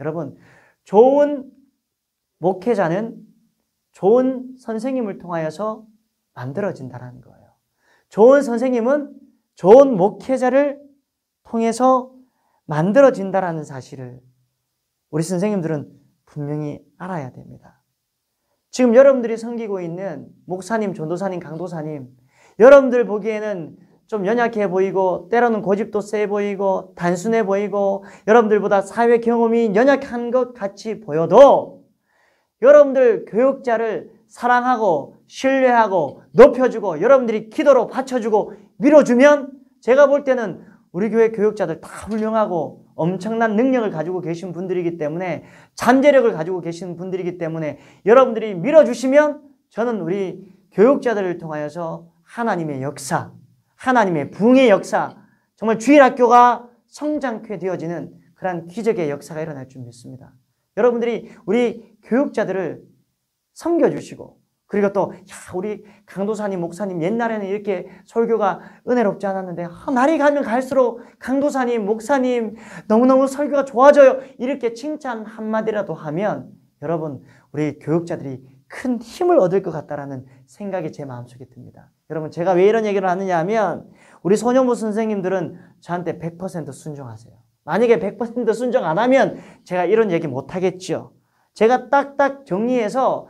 [SPEAKER 1] 여러분 좋은 목회자는 좋은 선생님을 통하여서 만들어진다는 거예요. 좋은 선생님은 좋은 목회자를 통해서 만들어진다라는 사실을 우리 선생님들은 분명히 알아야 됩니다. 지금 여러분들이 섬기고 있는 목사님, 전도사님, 강도사님, 여러분들 보기에는 좀 연약해 보이고 때로는 고집도 세 보이고 단순해 보이고 여러분들보다 사회 경험이 연약한 것 같이 보여도 여러분들 교육자를 사랑하고 신뢰하고 높여주고 여러분들이 기도로 받쳐주고 밀어주면 제가 볼 때는 우리 교회 교육자들 다 훌륭하고 엄청난 능력을 가지고 계신 분들이기 때문에 잠재력을 가지고 계신 분들이기 때문에 여러분들이 밀어주시면 저는 우리 교육자들을 통하여서 하나님의 역사, 하나님의 붕의 역사, 정말 주일학교가 성장케 되어지는 그러한 기적의 역사가 일어날 줄 믿습니다. 여러분들이 우리 교육자들을 섬겨주시고 그리고 또, 야, 우리 강도사님, 목사님, 옛날에는 이렇게 설교가 은혜롭지 않았는데, 아, 날이 가면 갈수록 강도사님, 목사님, 너무너무 설교가 좋아져요. 이렇게 칭찬 한마디라도 하면, 여러분, 우리 교육자들이 큰 힘을 얻을 것 같다라는 생각이 제 마음속에 듭니다. 여러분, 제가 왜 이런 얘기를 하느냐 하면, 우리 소녀부 선생님들은 저한테 100% 순종하세요. 만약에 100% 순종 안 하면 제가 이런 얘기 못 하겠죠. 제가 딱딱 정리해서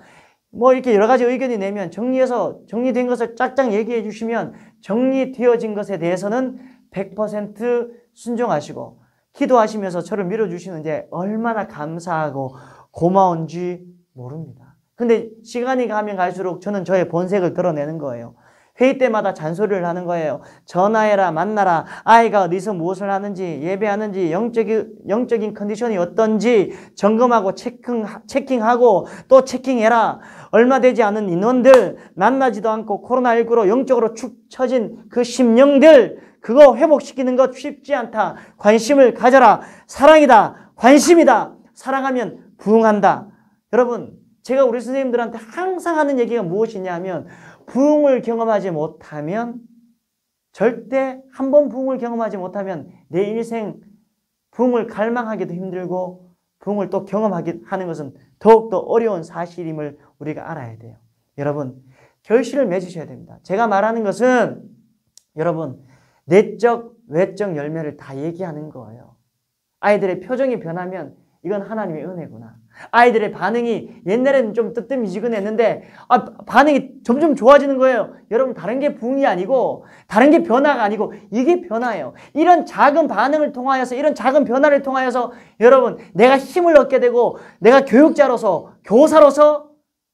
[SPEAKER 1] 뭐 이렇게 여러 가지 의견이 내면 정리해서 정리된 것을 짝짝 얘기해 주시면 정리되어진 것에 대해서는 100% 순종하시고 기도하시면서 저를 밀어주시는데 얼마나 감사하고 고마운지 모릅니다. 근데 시간이 가면 갈수록 저는 저의 본색을 드러내는 거예요. 회의 때마다 잔소리를 하는 거예요. 전화해라, 만나라, 아이가 어디서 무엇을 하는지, 예배하는지, 영적인, 영적인 컨디션이 어떤지 점검하고 체킹, 체킹하고 또 체킹해라. 얼마 되지 않은 인원들, 만나지도 않고 코로나19로 영적으로 축 처진 그 심령들, 그거 회복시키는 것 쉽지 않다. 관심을 가져라. 사랑이다. 관심이다. 사랑하면 부흥한다. 여러분, 제가 우리 선생님들한테 항상 하는 얘기가 무엇이냐 면 부흥을 경험하지 못하면 절대 한 번 부흥을 경험하지 못하면 내 인생 부흥을 갈망하기도 힘들고 부흥을 또 경험하기 하는 것은 더욱더 어려운 사실임을 우리가 알아야 돼요. 여러분 결실을 맺으셔야 됩니다. 제가 말하는 것은 여러분 내적 외적 열매를 다 얘기하는 거예요. 아이들의 표정이 변하면 이건 하나님의 은혜구나. 아이들의 반응이 옛날에는 좀 뜨뜻미지근했는데 아, 반응이 점점 좋아지는 거예요. 여러분 다른 게 붕이 아니고 다른 게 변화가 아니고 이게 변화예요. 이런 작은 반응을 통하여서 이런 작은 변화를 통하여서 여러분 내가 힘을 얻게 되고 내가 교육자로서 교사로서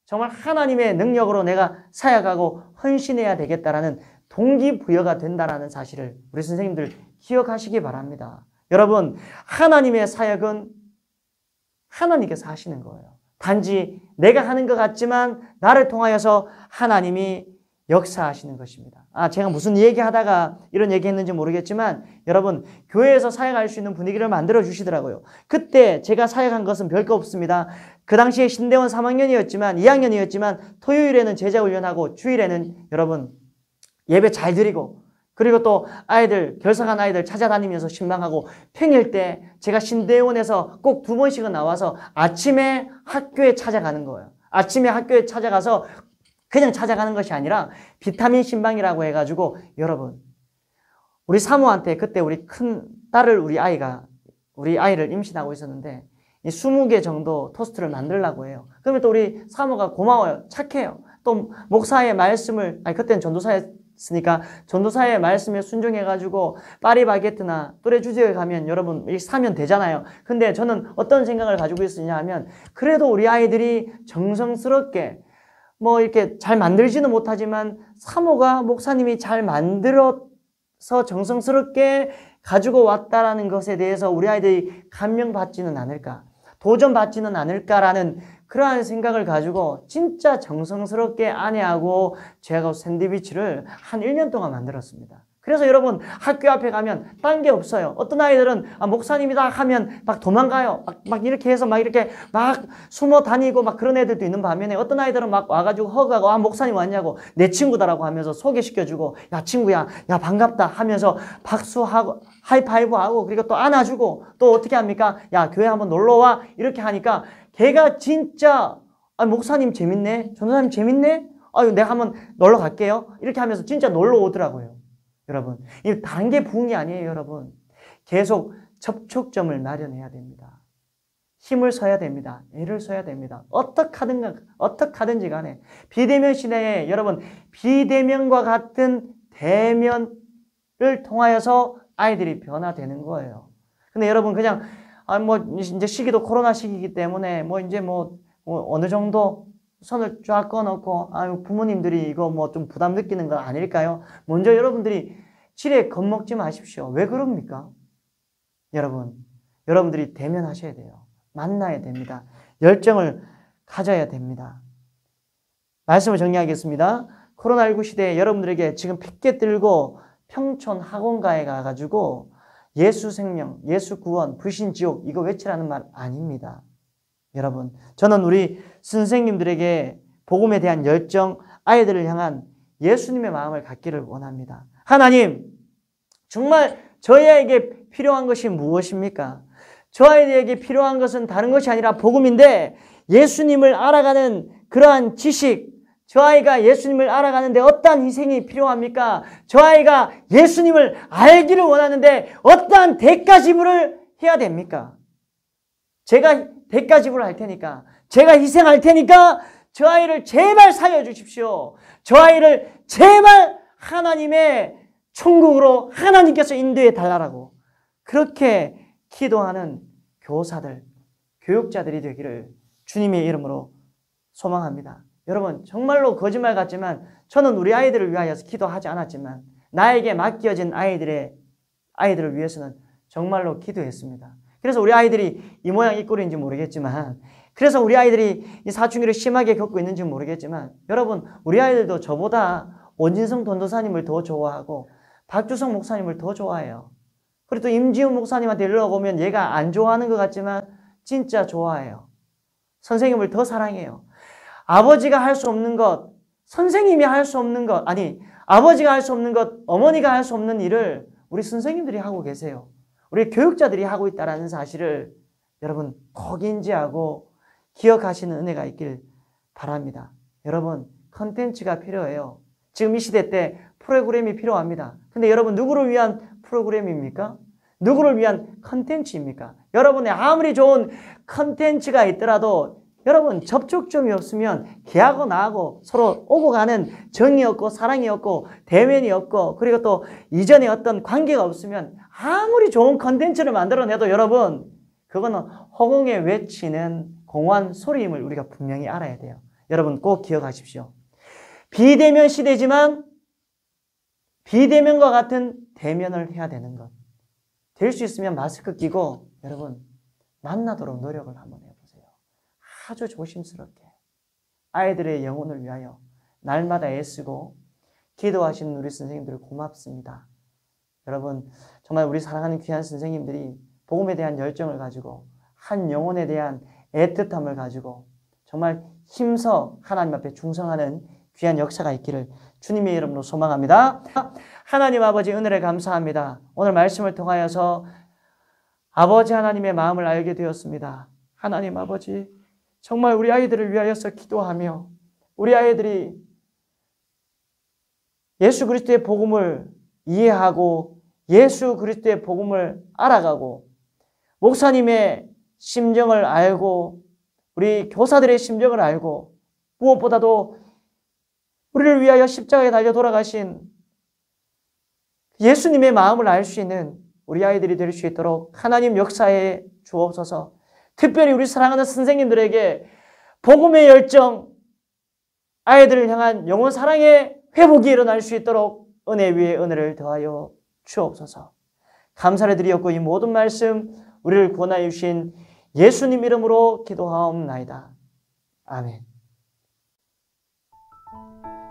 [SPEAKER 1] 정말 하나님의 능력으로 내가 사역하고 헌신해야 되겠다라는 동기부여가 된다라는 사실을 우리 선생님들 기억하시기 바랍니다. 여러분 하나님의 사역은 하나님께서 하시는 거예요. 단지 내가 하는 것 같지만 나를 통하여서 하나님이 역사하시는 것입니다. 아, 제가 무슨 얘기 하다가 이런 얘기 했는지 모르겠지만 여러분, 교회에서 사역할 수 있는 분위기를 만들어 주시더라고요. 그때 제가 사역한 것은 별거 없습니다. 그 당시에 신대원 3학년이었지만, 2학년이었지만, 토요일에는 제자 훈련하고 주일에는 여러분, 예배 잘 드리고, 그리고 또 아이들, 결석한 아이들 찾아다니면서 신방하고 평일 때 제가 신대원에서 꼭 두 번씩은 나와서 아침에 학교에 찾아가는 거예요. 아침에 학교에 찾아가서 그냥 찾아가는 것이 아니라 비타민 신방이라고 해가지고 여러분, 우리 사모한테 그때 우리 큰 딸을 우리 아이가, 우리 아이를 임신하고 있었는데 이 20개 정도 토스트를 만들라고 해요. 그러면 또 우리 사모가 고마워요. 착해요. 또 목사의 말씀을, 아니, 그때는 전도사에 있으니까 전도사의 말씀에 순종해가지고 파리바게트나 또래 주제에 가면 여러분 사면 되잖아요. 근데 저는 어떤 생각을 가지고 있었냐 하면 그래도 우리 아이들이 정성스럽게 뭐 이렇게 잘 만들지는 못하지만 사모가 목사님이 잘 만들어서 정성스럽게 가지고 왔다라는 것에 대해서 우리 아이들이 감명받지는 않을까. 도전받지는 않을까라는 그러한 생각을 가지고 진짜 정성스럽게 아내하고 제가 샌드위치를 한 1년 동안 만들었습니다. 그래서 여러분 학교 앞에 가면 딴 게 없어요. 어떤 아이들은 아, 목사님이다 하면 막 도망가요. 막, 막, 이렇게 해서 막 이렇게 막 숨어 다니고 막 그런 애들도 있는 반면에 어떤 아이들은 막 와가지고 허가고 아 목사님 왔냐고 내 친구다라고 하면서 소개시켜주고 야 친구야 야 반갑다 하면서 박수하고 하이파이브하고 그리고 또 안아주고 또 어떻게 합니까? 야 교회 한번 놀러와 이렇게 하니까 걔가 진짜 아 목사님 재밌네 전도사님 재밌네 아유 내가 한번 놀러 갈게요 이렇게 하면서 진짜 놀러 오더라고요. 여러분, 이 단계 부흥이 아니에요, 여러분. 계속 접촉점을 마련해야 됩니다. 힘을 써야 됩니다. 애를 써야 됩니다. 어떻게하든 어떻게하든지 간에 비대면 시대에 여러분 비대면과 같은 대면을 통하여서 아이들이 변화되는 거예요. 근데 여러분 그냥 아 뭐 이제 시기도 코로나 시기이기 때문에 뭐 이제 뭐, 뭐 어느 정도 손을 쫙 꺼놓고 아유 부모님들이 이거 뭐 좀 부담 느끼는 거 아닐까요? 먼저 여러분들이 지레 겁먹지 마십시오. 왜 그럽니까? 여러분, 여러분들이 대면하셔야 돼요. 만나야 됩니다. 열정을 가져야 됩니다. 말씀을 정리하겠습니다. 코로나19 시대에 여러분들에게 지금 핏게 들고 평촌 학원가에 가가지고 예수 생명, 예수 구원, 불신 지옥 이거 외치라는 말 아닙니다. 여러분, 저는 우리 선생님들에게 복음에 대한 열정, 아이들을 향한 예수님의 마음을 갖기를 원합니다. 하나님, 정말 저희 에게 필요한 것이 무엇입니까? 저희에게 필요한 것은 다른 것이 아니라 복음인데 예수님을 알아가는 그러한 지식, 저 아이가 예수님을 알아가는데 어떠한 희생이 필요합니까? 저 아이가 예수님을 알기를 원하는데 어떠한 대가 지불을 해야 됩니까? 제가 대가 지불을 할 테니까, 제가 희생할 테니까 저 아이를 제발 살려주십시오. 저 아이를 제발 하나님의 천국으로 하나님께서 인도해 달라라고 그렇게 기도하는 교사들, 교육자들이 되기를 주님의 이름으로 소망합니다. 여러분, 정말로 거짓말 같지만 저는 우리 아이들을 위하여서 기도하지 않았지만 나에게 맡겨진 아이들의 아이들을 위해서는 정말로 기도했습니다. 그래서 우리 아이들이 이 모양 이 꼴인지 모르겠지만 그래서 우리 아이들이 이 사춘기를 심하게 겪고 있는지 모르겠지만 여러분 우리 아이들도 저보다 원진성 돈도사님을 더 좋아하고 박주성 목사님을 더 좋아해요. 그리고 또 임지훈 목사님한테 연락 오면 얘가 안 좋아하는 것 같지만 진짜 좋아해요. 선생님을 더 사랑해요. 아버지가 할 수 없는 것, 선생님이 할 수 없는 것, 아니, 아버지가 할 수 없는 것, 어머니가 할 수 없는 일을 우리 선생님들이 하고 계세요. 우리 교육자들이 하고 있다는 사실을 여러분 꼭 인지하고 기억하시는 은혜가 있길 바랍니다. 여러분 컨텐츠가 필요해요. 지금 이 시대 때 프로그램이 필요합니다. 근데 여러분 누구를 위한 프로그램입니까? 누구를 위한 컨텐츠입니까? 여러분의 아무리 좋은 컨텐츠가 있더라도 여러분 접촉점이 없으면 걔하고 나하고 서로 오고 가는 정이 없고 사랑이 없고 대면이 없고 그리고 또 이전에 어떤 관계가 없으면 아무리 좋은 컨텐츠를 만들어내도 여러분 그거는 허공에 외치는 공허한 소리임을 우리가 분명히 알아야 돼요. 여러분 꼭 기억하십시오. 비대면 시대지만 비대면과 같은 대면을 해야 되는 것. 될 수 있으면 마스크 끼고 여러분 만나도록 노력을 한번. 아주 조심스럽게 아이들의 영혼을 위하여 날마다 애쓰고 기도하시는 우리 선생님들 고맙습니다. 여러분 정말 우리 사랑하는 귀한 선생님들이 복음에 대한 열정을 가지고 한 영혼에 대한 애틋함을 가지고 정말 힘서 하나님 앞에 충성하는 귀한 역사가 있기를 주님의 이름으로 소망합니다. 하나님 아버지 은혜를 감사합니다. 오늘 말씀을 통하여서 아버지 하나님의 마음을 알게 되었습니다. 하나님 아버지 정말 우리 아이들을 위하여서 기도하며 우리 아이들이 예수 그리스도의 복음을 이해하고 예수 그리스도의 복음을 알아가고 목사님의 심정을 알고 우리 교사들의 심정을 알고 무엇보다도 우리를 위하여 십자가에 달려 돌아가신 예수님의 마음을 알 수 있는 우리 아이들이 될 수 있도록 하나님 역사에 주옵소서. 특별히 우리 사랑하는 선생님들에게 복음의 열정, 아이들을 향한 영혼 사랑의 회복이 일어날 수 있도록 은혜 위에 은혜를 더하여 주옵소서. 감사를 드리었고 이 모든 말씀 우리를 구원하여 주신 예수님 이름으로 기도하옵나이다. 아멘.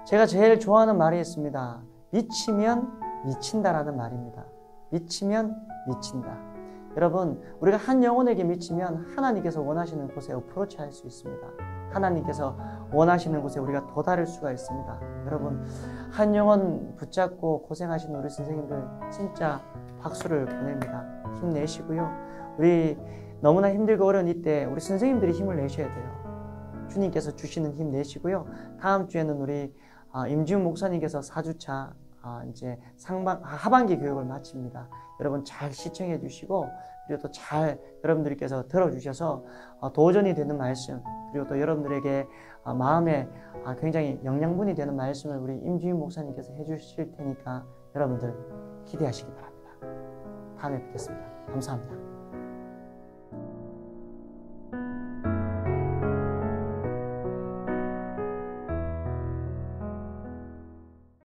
[SPEAKER 1] 제가 제일 좋아하는 말이 있습니다. 미치면 미친다라는 말입니다. 미치면 미친다. 여러분, 우리가 한 영혼에게 미치면 하나님께서 원하시는 곳에 어프로치 할 수 있습니다. 하나님께서 원하시는 곳에 우리가 도달할 수가 있습니다. 여러분, 한 영혼 붙잡고 고생하시는 우리 선생님들 진짜 박수를 보냅니다. 힘내시고요. 우리 너무나 힘들고 어려운 이때 우리 선생님들이 힘을 내셔야 돼요. 주님께서 주시는 힘 내시고요. 다음 주에는 우리 아, 임지훈 목사님께서 4주차 아, 이제 상반 하반기 교육을 마칩니다. 여러분 잘 시청해 주시고 그리고 또 잘 여러분들께서 들어주셔서 어, 도전이 되는 말씀 그리고 또 여러분들에게 어, 마음에 아, 굉장히 영양분이 되는 말씀을 우리 임지훈 목사님께서 해주실 테니까 여러분들 기대하시기 바랍니다. 다음에 뵙겠습니다. 감사합니다.